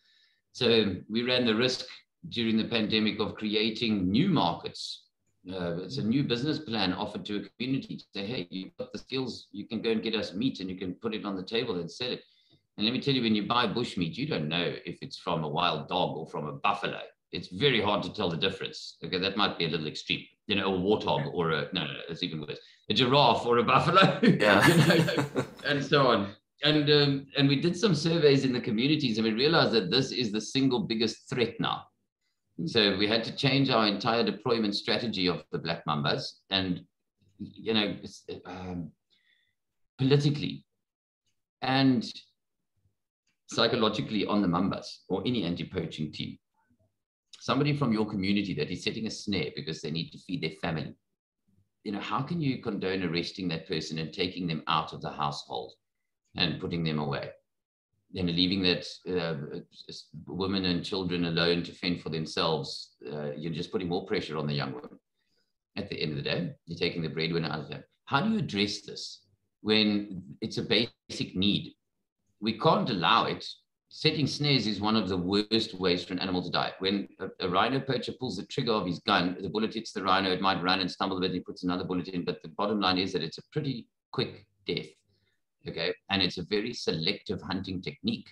So we ran the risk during the pandemic of creating new markets uh, it's a new business plan offered to a community to say, hey, you've got the skills, you can go and get us meat and you can put it on the table and sell it. And let me tell you, when you buy bush meat, you don't know if it's from a wild dog or from a buffalo. it's very hard to tell the difference. Okay, that might be a little extreme. You know, a warthog or a no, no, no it's even worse. A giraffe or a buffalo. Yeah. you know, and so on. And um, and we did some surveys in the communities, and we realized that this is the single biggest threat now. So we had to change our entire deployment strategy of the black mambas, and you know, um, politically and psychologically on the mambas or any anti-poaching team. Somebody from your community that is setting a snare because they need to feed their family, you know, how can you condone arresting that person and taking them out of the household and putting them away? And leaving that uh, women and children alone to fend for themselves, uh, you're just putting more pressure on the young women. At the end of the day, you're taking the breadwinner out of them. How do you address this when it's a basic need? We can't allow it setting snares is one of the worst ways for an animal to die. When a, a, rhino poacher pulls the trigger of his gun, the bullet hits the rhino, it might run and stumble a bit, and he puts another bullet in. But the bottom line is that it's a pretty quick death. Okay. And it's a very selective hunting technique.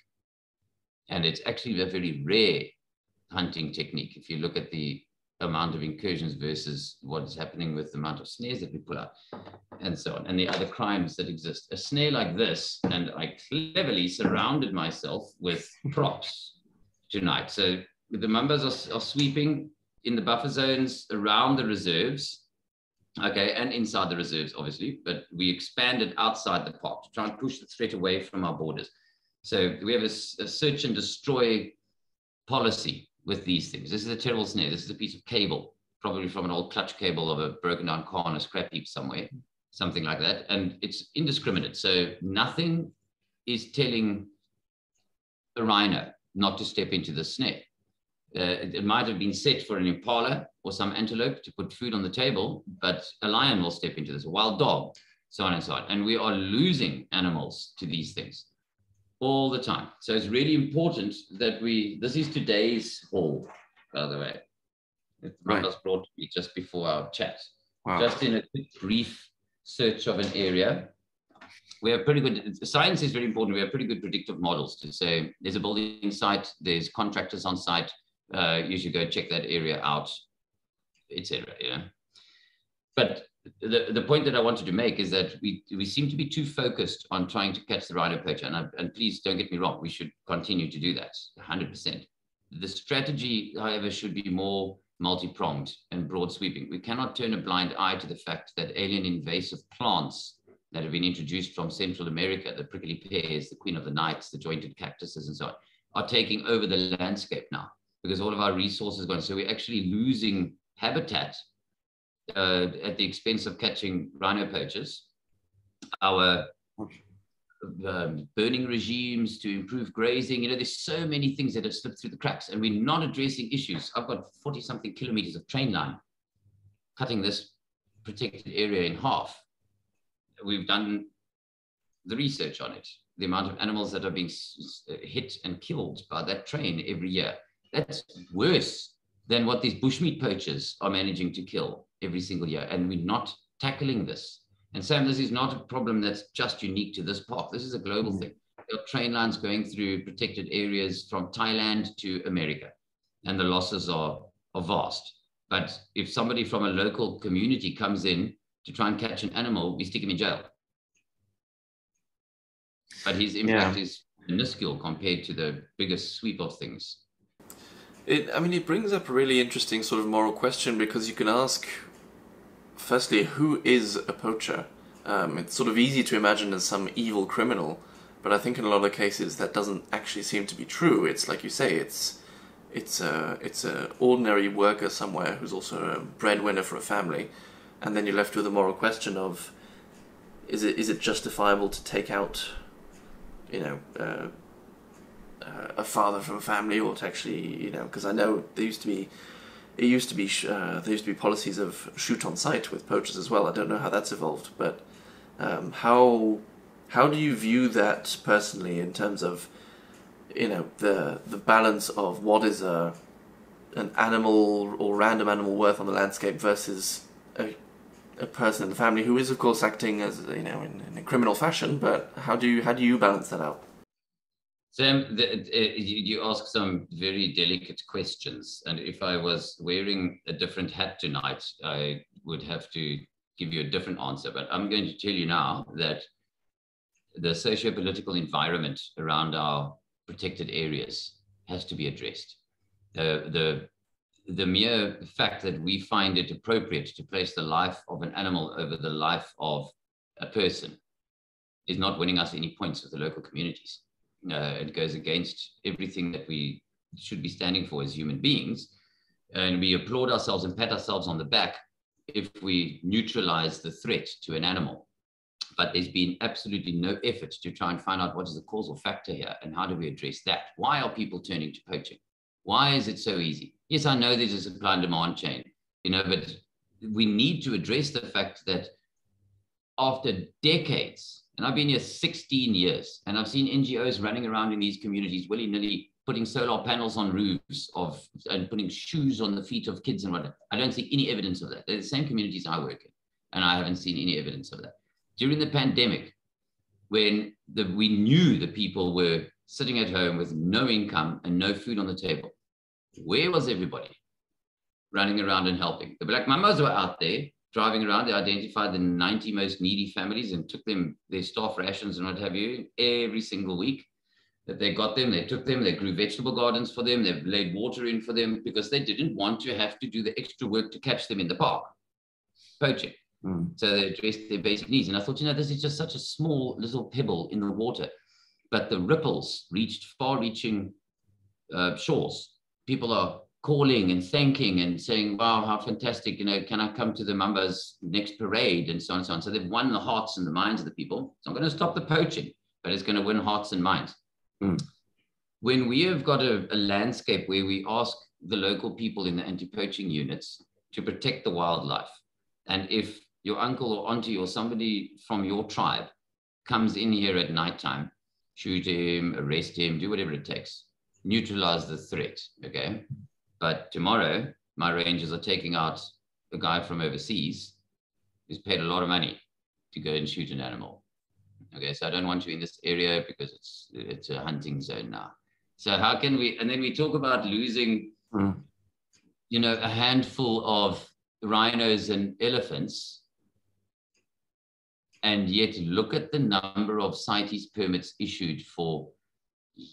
And it's actually a very rare hunting technique. If you look at the amount of incursions versus what is happening with the amount of snares that we pull out and so on, and the other crimes that exist. A snare like this, and I cleverly surrounded myself with props tonight. So the mambas are, are sweeping in the buffer zones around the reserves, okay, and inside the reserves, obviously, but we expanded outside the park to try and push the threat away from our borders. So we have a, a search and destroy policy with these things. This is a terrible snare. This is a piece of cable, probably from an old clutch cable of a broken down car on a scrap heap somewhere, something like that. And it's indiscriminate. So nothing is telling a rhino not to step into the snare. Uh, it, it, might have been set for an impala or some antelope to put food on the table, but a lion will step into this, a wild dog, so on and so on. And we are losing animals to these things all the time. So it's really important that we, this is today's haul, by the way. It right. was brought to me just before our chat. Wow. Just in a quick, brief search of an area. We have pretty good, science is very important. We have pretty good predictive models to say there's a building site, there's contractors on site, uh, you should go check that area out, etc. You know? But the, the point that I wanted to make is that we, we seem to be too focused on trying to catch the rhino poacher. And, I, and please don't get me wrong, we should continue to do that 100%. The strategy, however, should be more multi-pronged and broad sweeping. We cannot turn a blind eye to the fact that alien invasive plants that have been introduced from Central America, the prickly pears, the queen of the nights, the jointed cactuses, and so on, are taking over the landscape now because all of our resources gone. So we're actually losing habitat uh, at the expense of catching rhino poachers, our um, burning regimes to improve grazing. You know, there's so many things that have slipped through the cracks, and we're not addressing issues. I've got 40 something kilometers of train line cutting this protected area in half. We've done the research on it, the amount of animals that are being hit and killed by that train every year. That's worse than what these bushmeat poachers are managing to kill every single year. And we're not tackling this. And Sam, this is not a problem that's just unique to this park. This is a global mm-hmm. thing. There are train lines going through protected areas from Thailand to America, and the losses are, are vast. But if somebody from a local community comes in to try and catch an animal, we stick him in jail. But his impact yeah. is minuscule compared to the biggest sweep of things. It, I mean, it brings up a really interesting sort of moral question because you can ask firstly, who is a poacher? Um, it's sort of easy to imagine as some evil criminal, but I think in a lot of cases that doesn't actually seem to be true. It's like you say, it's it's a it's a ordinary worker somewhere who's also a breadwinner for a family, and then you're left with a moral question of, is it is it justifiable to take out, you know. Uh, uh, a father from a family, or to actually, you know, because I know there used to be it used to be uh, there used to be policies of shoot on sight with poachers as well. I don't know how that's evolved, but um, how how do you view that personally in terms of you know the the balance of what is a an animal or random animal worth on the landscape versus a, a person in the family who is of course acting as you know in, in a criminal fashion, but how do you how do you balance that out? Sam, the, uh, you, you ask some very delicate questions. And if I was wearing a different hat tonight, I would have to give you a different answer. But I'm going to tell you now that the socio-political environment around our protected areas has to be addressed. Uh, the, the mere fact that we find it appropriate to place the life of an animal over the life of a person is not winning us any points with the local communities uh, it goes against everything that we should be standing for as human beings. And we applaud ourselves and pat ourselves on the back if we neutralize the threat to an animal. But there's been absolutely no effort to try and find out what is the causal factor here and how do we address that? Why are people turning to poaching? Why is it so easy? Yes, I know there's a supply and demand chain, you know, but we need to address the fact that after decades and I've been here 16 years, and I've seen NGOs running around in these communities willy nilly putting solar panels on roofs of and putting shoes on the feet of kids and whatnot. I don't see any evidence of that. They're the same communities I work in, and I haven't seen any evidence of that. During the pandemic, when the, we knew the people were sitting at home with no income and no food on the table, where was everybody running around and helping? The Black Mambas were out there driving around, they identified the 90 most needy families and took them their staff rations and what have you every single week. That they got them, they took them, they grew vegetable gardens for them, they've laid water in for them because they didn't want to have to do the extra work to catch them in the park, poaching. Mm. So they addressed their basic needs. And I thought, you know, this is just such a small little pebble in the water, but the ripples reached far reaching uh, shores. People are calling and thanking and saying, wow, how fantastic, you know, can I come to the Mambas next parade and so on and so on. So they've won the hearts and the minds of the people. So I'm going to stop the poaching, but it's going to win hearts and minds. Mm. When we have got a, a landscape where we ask the local people in the anti-poaching units to protect the wildlife, and if your uncle or auntie or somebody from your tribe comes in here at nighttime, shoot him, arrest him, do whatever it takes, neutralize the threat, okay? But tomorrow, my rangers are taking out a guy from overseas who's paid a lot of money to go and shoot an animal. Okay, so I don't want you in this area because it's it's a hunting zone now. So how can we? And then we talk about losing, mm. you know, a handful of rhinos and elephants, and yet look at the number of CITES permits issued for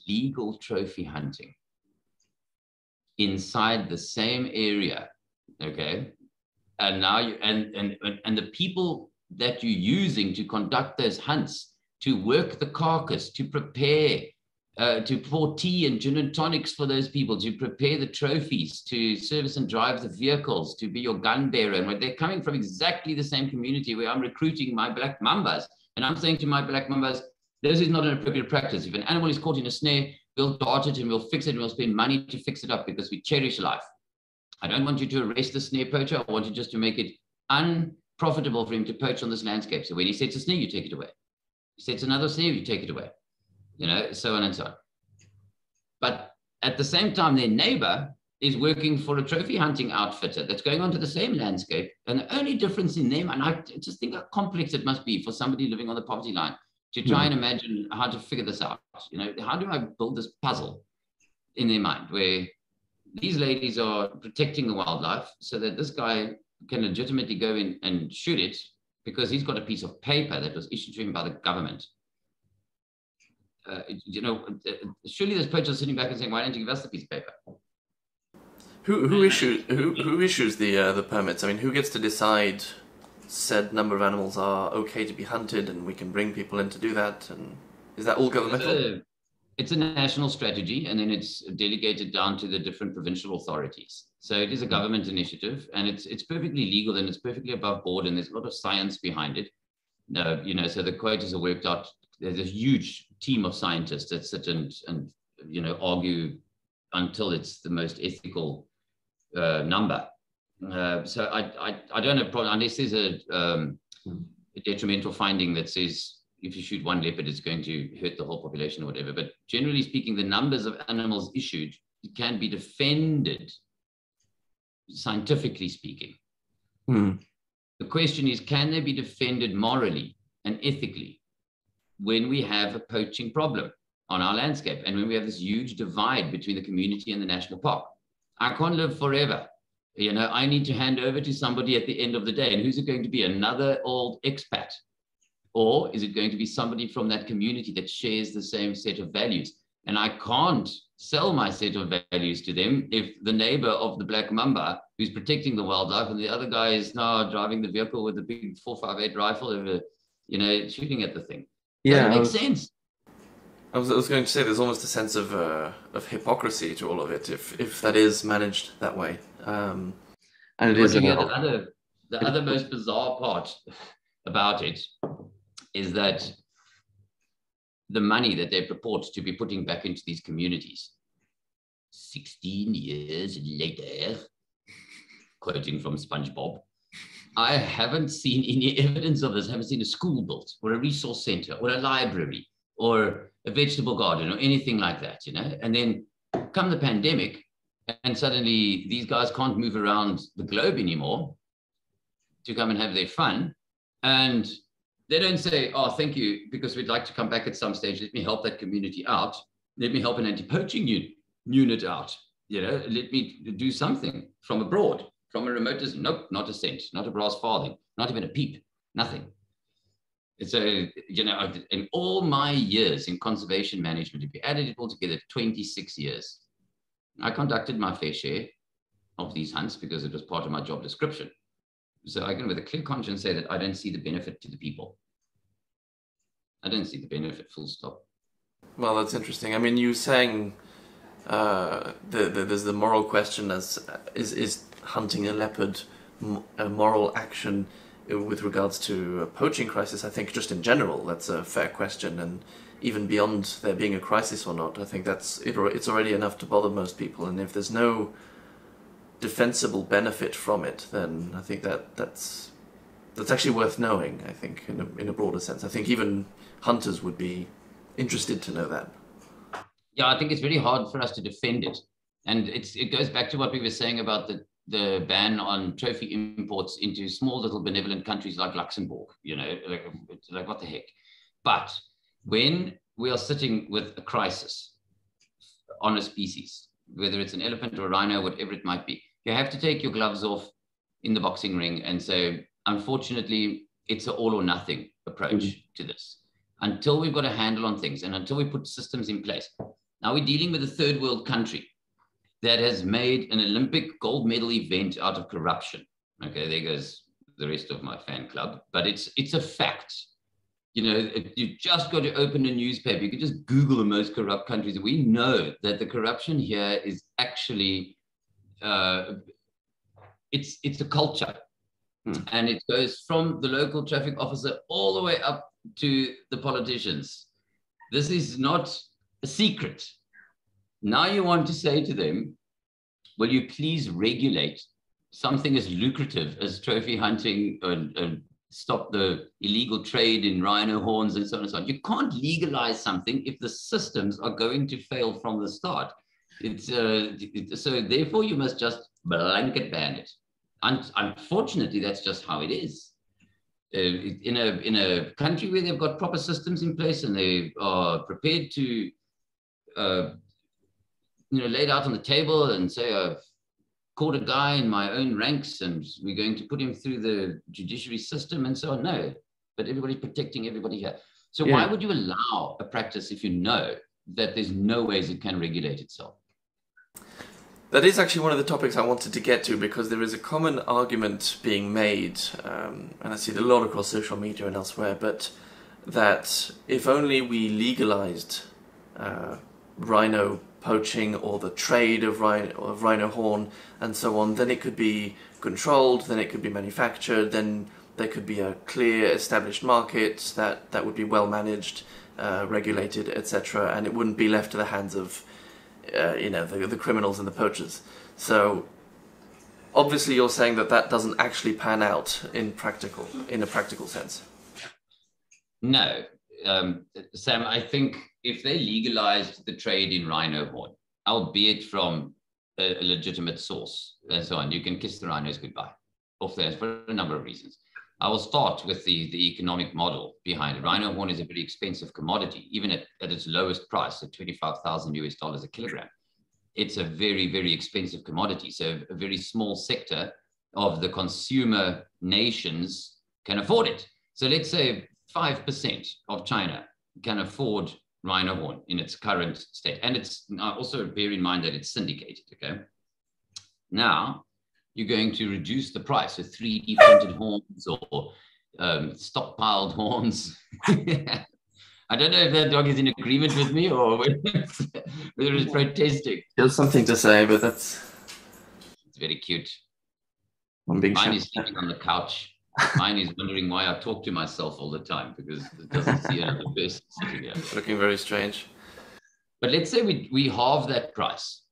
legal trophy hunting inside the same area okay? And now you and and and the people that you're using to conduct those hunts to work the carcass to prepare uh, to pour tea and gin and tonics for those people to prepare the trophies to service and drive the vehicles to be your gun bearer. And they're coming from exactly the same community where i'm recruiting my black mambas. And i'm saying to my black mambas this is not an appropriate practice. If an animal is caught in a snare we'll dart it and we'll fix it and we'll spend money to fix it up because we cherish life. I don't want you to arrest the snare poacher. I want you just to make it unprofitable for him to poach on this landscape. So when he sets a snare, you take it away. He sets another snare, you take it away. You know, so on and so on. But at the same time, their neighbor is working for a trophy hunting outfitter that's going onto the same landscape. And the only difference in them, and I just think how complex it must be for somebody living on the poverty line to try and imagine how to figure this out. You know, how do I build this puzzle in their mind where these ladies are protecting the wildlife so that this guy can legitimately go in and shoot it because he's got a piece of paper that was issued to him by the government. Uh, you know, uh, surely there's poachers sitting back and saying, "Why don't you give us the piece of paper?" Who who issues who who issues the uh, the permits? I mean, who gets to decide said number of animals are okay to be hunted and we can bring people in to do that? And is that all governmental? It's a, it's a national strategy and then it's delegated down to the different provincial authorities. So it is a government initiative and it's it's perfectly legal and it's perfectly above board and there's a lot of science behind it. No, you know, so the quotas are worked out. There's a huge team of scientists that sit and and you know argue until it's the most ethical uh, number. Uh, so I, I, I don't have problem unless there's a, um, a detrimental finding that says if you shoot one leopard, it's going to hurt the whole population or whatever. But generally speaking, the numbers of animals issued can be defended, scientifically speaking. Mm. The question is, can they be defended morally and ethically when we have a poaching problem? on our landscape. And when we have this huge divide between the community and the national park, I can't live forever. You know, I need to hand over to somebody at the end of the day. And who's it going to be? Another old expat? Or is it going to be somebody from that community that shares the same set of values? And I can't sell my set of values to them if the neighbor of the black mamba who's protecting the wildlife and the other guy is now driving the vehicle with a big 458 rifle over, you know, shooting at the thing. Yeah. That makes sense. I was, I was going to say there's almost a sense of uh, of hypocrisy to all of it if if that is managed that way. Um, and it is the other the other most bizarre part about it is that the money that they purport to be putting back into these communities 16 years later quoting from SpongeBob I haven't seen any evidence of this. I haven't seen a school built or a resource center or a library or a vegetable garden or anything like that, you know. And then come the pandemic, and suddenly these guys can't move around the globe anymore to come and have their fun. And they don't say, oh, thank you, because we'd like to come back at some stage. Let me help that community out. Let me help an anti-poaching unit out. You know, let me do something from abroad, from a remote distance. Nope, not a cent, not a brass farthing, not even a peep, nothing. So, you know, in all my years in conservation management, if you added it all together, 26 years, I conducted my fair share of these hunts because it was part of my job description. So I can, with a clear conscience, say that I don't see the benefit to the people. I don't see the benefit, full stop. Well, that's interesting. I mean, you saying uh, the, the, there's the moral question as is is hunting a leopard a moral action with regards to a poaching crisis, I think just in general, that's a fair question. And even beyond there being a crisis or not, I think that's it, or it's already enough to bother most people. And if there's no defensible benefit from it, then I think that that's that's actually worth knowing. I think in a, in a broader sense, I think even hunters would be interested to know that. Yeah, I think it's very hard for us to defend it, and it's it goes back to what we were saying about the the ban on trophy imports into small little benevolent countries like Luxembourg, you know, like, like what the heck. But when we are sitting with a crisis on a species, whether it's an elephant or a rhino, whatever it might be, you have to take your gloves off in the boxing ring and say, unfortunately, it's an all or nothing approach mm-hmm. to this. Until we've got a handle on things and until we put systems in place. Now we're dealing with a third world country that has made an Olympic gold medal event out of corruption. Okay, there goes the rest of my fan club, but it's it's a fact. You know, you've just got to open a newspaper. You can just Google the most corrupt countries. We know that the corruption here is actually uh, it's it's a culture, hmm. and it goes from the local traffic officer all the way up to the politicians. This is not a secret. Now you want to say to them, will you please regulate something as lucrative as trophy hunting and, and stop the illegal trade in rhino horns and so on and so on. You can't legalize something if the systems are going to fail from the start. It's uh, so therefore you must just blanket ban it. Un- unfortunately, that's just how it is. Uh, in a in a country where they've got proper systems in place and they are prepared to uh, you know, laid out on the table and say, I've caught a guy in my own ranks and we're going to put him through the judiciary system and so on. No, but everybody's protecting everybody here. So yeah. why would you allow a practice if you know that there's no ways it can regulate itself? That is actually one of the topics I wanted to get to because there is a common argument being made, um, and I see it a lot across social media and elsewhere, but that if only we legalized uh, rhino poaching or the trade of rhino, of rhino horn and so on, then it could be controlled, then it could be manufactured, then there could be a clear established market that, that would be well managed, uh, regulated, etc., and it wouldn't be left to the hands of uh, you know the, the criminals and the poachers. So obviously you're saying that that doesn't actually pan out in practical in a practical sense. No, um, Sam, I think if they legalized the trade in rhino horn, albeit from a, a, legitimate source and so on, you can kiss the rhinos goodbye off there for a number of reasons. I will start with the, the economic model behind it. Rhino horn is a very expensive commodity, even at, at its lowest price, at 25,000 US dollars a kilogram. It's a very, very expensive commodity. So a very small sector of the consumer nations can afford it. So let's say 5% of China can afford rhino horn in its current state. And it's also bear in mind that it's syndicated, okay? Now, you're going to reduce the price of 3D printed horns or um, stockpiled horns. I don't know if that dog is in agreement with me or whether it's protesting. There's something to say, but that's it's very cute. I'm being Mine is sleeping on the couch. Mine is wondering why I talk to myself all the time because it doesn't see another person sitting here. Looking very strange. But let's say we, we halve that price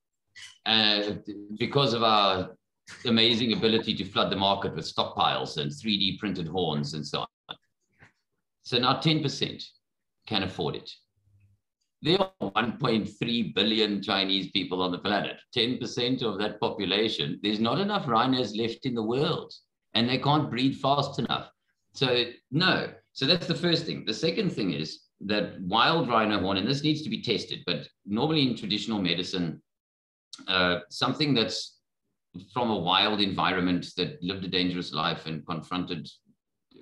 uh, because of our amazing ability to flood the market with stockpiles and 3D printed horns and so on. So now 10% can afford it. There are 1.3 billion Chinese people on the planet. 10% of that population, there's not enough rhinos left in the world and they can't breed fast enough. So, no. So that's the first thing. The second thing is that wild rhino horn, and this needs to be tested, but normally in traditional medicine, uh, something that's from a wild environment that lived a dangerous life and confronted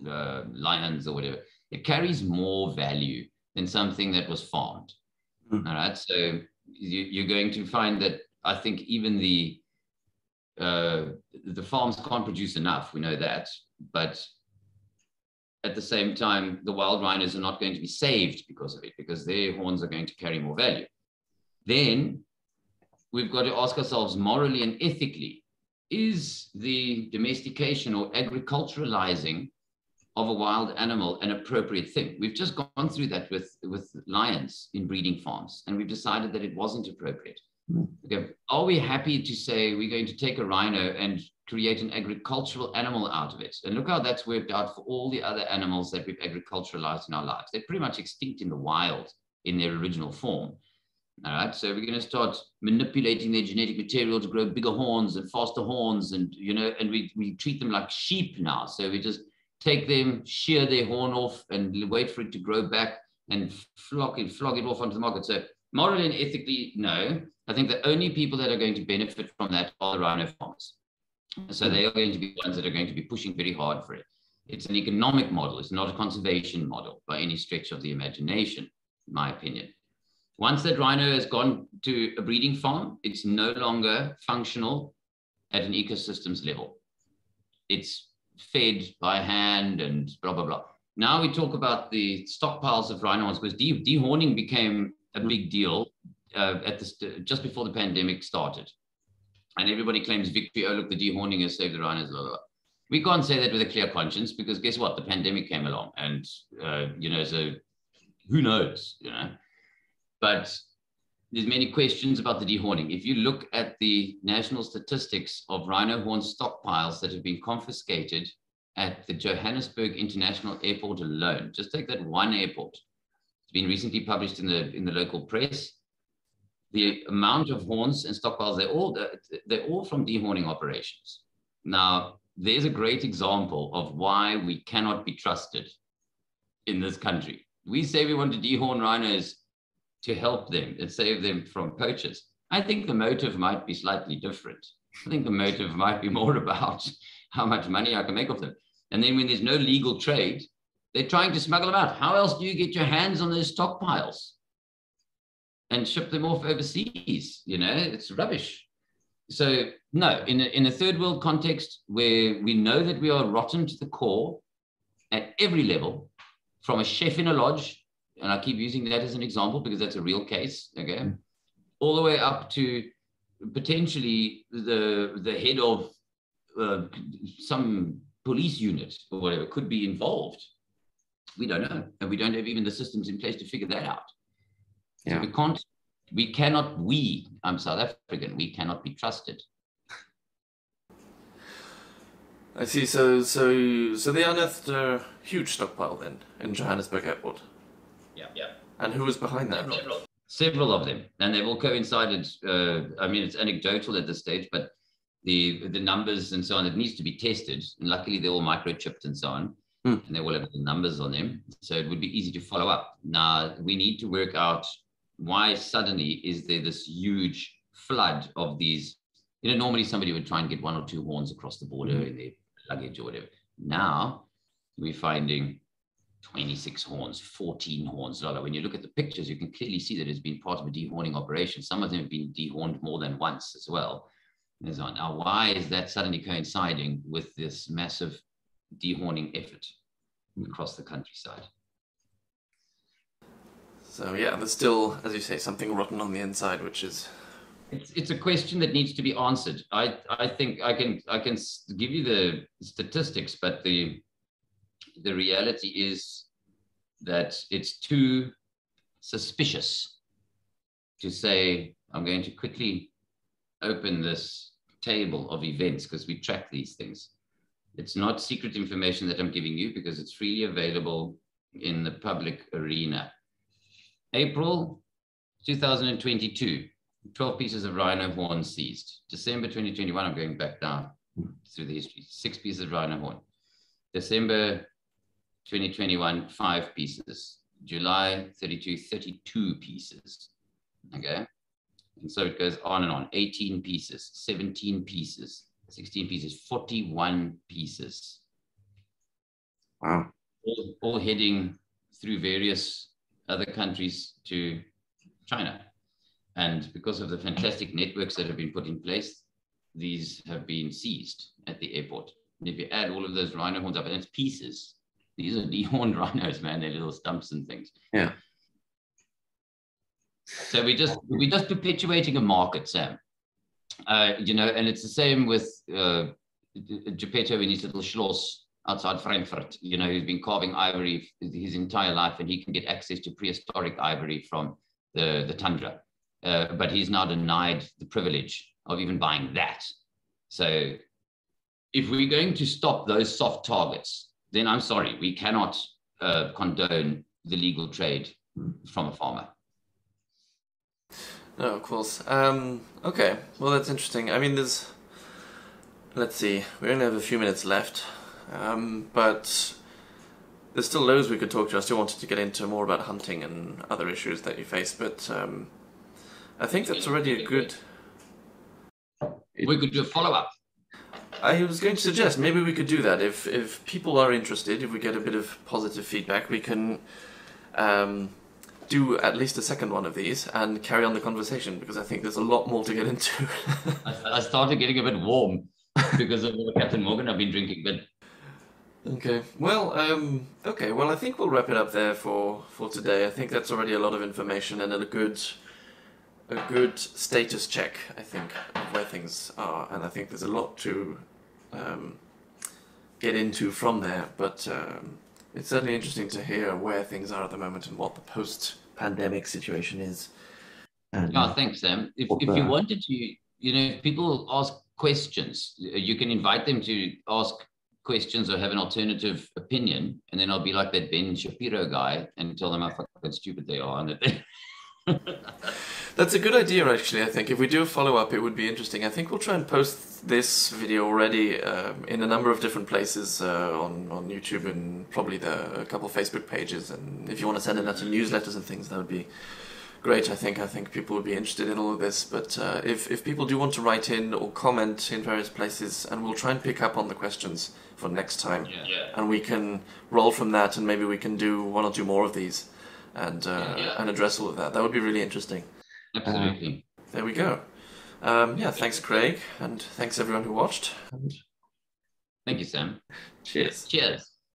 uh, lions or whatever, it carries more value than something that was farmed. Mm. All right. So you, are going to find that I think even the uh, the farms can't produce enough. We know that, but at the same time, the wild rhinos are not going to be saved because of it, because their horns are going to carry more value. Then we've got to ask ourselves morally and ethically is the domestication or agriculturalizing of a wild animal an appropriate thing? We've just gone through that with, with lions in breeding farms, and we've decided that it wasn't appropriate. Mm. Okay. Are we happy to say we're going to take a rhino and create an agricultural animal out of it? And look how that's worked out for all the other animals that we've agriculturalized in our lives. They're pretty much extinct in the wild in their original form. All right, so we're going to start manipulating their genetic material to grow bigger horns and faster horns, and you know, and we, we treat them like sheep now. So we just take them, shear their horn off, and wait for it to grow back and flock it, flog it off onto the market. So morally and ethically, no. I think the only people that are going to benefit from that are the rhino farmers. So they are going to be ones that are going to be pushing very hard for it. It's an economic model. It's not a conservation model by any stretch of the imagination, in my opinion. Once that rhino has gone to a breeding farm, it's no longer functional at an ecosystems level. It's fed by hand and blah, blah, blah. Now we talk about the stockpiles of rhinos because de- dehorning became a big deal uh, at just before the pandemic started. And everybody claims victory. Oh, look, the dehorning has saved the rhinos. Blah, blah, blah. We can't say that with a clear conscience because guess what? The pandemic came along, and uh, you know, so who knows, you know? But there's many questions about the dehorning. If you look at the national statistics of rhino horn stockpiles that have been confiscated at the Johannesburg International Airport alone, just take that one airport. It's been recently published in the in the local press. The amount of horns and stockpiles, they're all they're all from dehorning operations. Now, there's a great example of why we cannot be trusted in this country. We say we want to dehorn rhinos to help them and save them from poachers. I think the motive might be slightly different. I think the motive might be more about how much money I can make off them. And then when there's no legal trade, they're trying to smuggle them out. How else do you get your hands on those stockpiles and ship them off overseas? You know, it's rubbish. So no, in a, in a third world context where we know that we are rotten to the core at every level, from a chef in a lodge and I keep using that as an example because that's a real case, okay, mm. all the way up to potentially the the head of uh, some police unit or whatever could be involved. We don't know, and we don't have even the systems in place to figure that out. Yeah. So we can't, we cannot. We, I'm South African. We cannot be trusted. I see. So, so, so they unearthed a huge stockpile then in Johannesburg Airport. Yeah, yeah. And who was behind that? Several, several of them, and they've all coincided. Uh, I mean, it's anecdotal at this stage, but the the numbers and so on. It needs to be tested, and luckily they're all microchipped and so on, Hmm. and they all have the numbers on them, so it would be easy to follow up. Now we need to work out why suddenly is there this huge flood of these. You know, normally somebody would try and get one or two horns across the border mm-hmm. in their luggage or whatever. Now we're finding 26 horns, 14 horns. Lala. When you look at the pictures, you can clearly see that it's been part of a dehorning operation. Some of them have been dehorned more than once as well. And so on. Now, why is that suddenly coinciding with this massive dehorning effort hmm. across the countryside? So yeah, there's still, as you say, something rotten on the inside, which is It's, it's a question that needs to be answered. I, I think I can I can give you the statistics, but the the reality is that it's too suspicious to say I'm going to quickly open this table of events because we track these things. It's not secret information that I'm giving you because it's freely available in the public arena. April 2022, 12 pieces of rhino horn seized. December 2021, I'm going back down through the history, six pieces of rhino horn. December 2021, five pieces. July 32, 32 pieces. Okay. And so it goes on and on 18 pieces, 17 pieces, 16 pieces, 41 pieces, wow. all, all heading through various other countries to China. And because of the fantastic networks that have been put in place, these have been seized at the airport. And if you add all of those rhino horns up, and it's pieces, these are dehorned rhinos, man. They're little stumps and things. Yeah. So we just we're just perpetuating a market, Sam. Uh, you know, and it's the same with uh, Geppetto in his little schloss outside Frankfurt. You know, he's been carving ivory his entire life, and he can get access to prehistoric ivory from the the tundra. Uh, but he's now denied the privilege of even buying that. So, if we're going to stop those soft targets, then I'm sorry, we cannot uh, condone the legal trade from a farmer. No, of course. Um, okay, well, that's interesting. I mean, there's. Let's see, we only have a few minutes left, um, but there's still loads we could talk to. I still wanted to get into more about hunting and other issues that you face, but um, I think that's already a good. We could do a follow up. I was going to suggest maybe we could do that if if people are interested. If we get a bit of positive feedback, we can um, do at least a second one of these and carry on the conversation because I think there's a lot more to get into. I, I started getting a bit warm because of Captain Morgan I've been drinking, but okay, well, um, okay, well, I think we'll wrap it up there for for today. I think that's already a lot of information and a good a good status check. I think of where things are, and I think there's a lot to um, get into from there. But um, it's certainly interesting to hear where things are at the moment and what the post-pandemic situation is. And, no, thanks, Sam. If, if you wanted to, you know, if people ask questions, you can invite them to ask questions or have an alternative opinion, and then I'll be like that Ben Shapiro guy and tell them how fucking stupid they are and that they. That's a good idea, actually. I think if we do a follow up, it would be interesting. I think we'll try and post this video already um, in a number of different places uh, on on YouTube and probably the a couple Facebook pages. And if you want to send it out to newsletters and things, that would be great. I think I think people would be interested in all of this. But uh, if if people do want to write in or comment in various places, and we'll try and pick up on the questions for next time, yeah. and we can roll from that, and maybe we can do one or two more of these, and uh, Yeah. and address all of that. That would be really interesting. Absolutely. There we go. Um, yeah, thanks, Craig, and thanks everyone who watched. And Thank you, Sam. cheers. Cheers.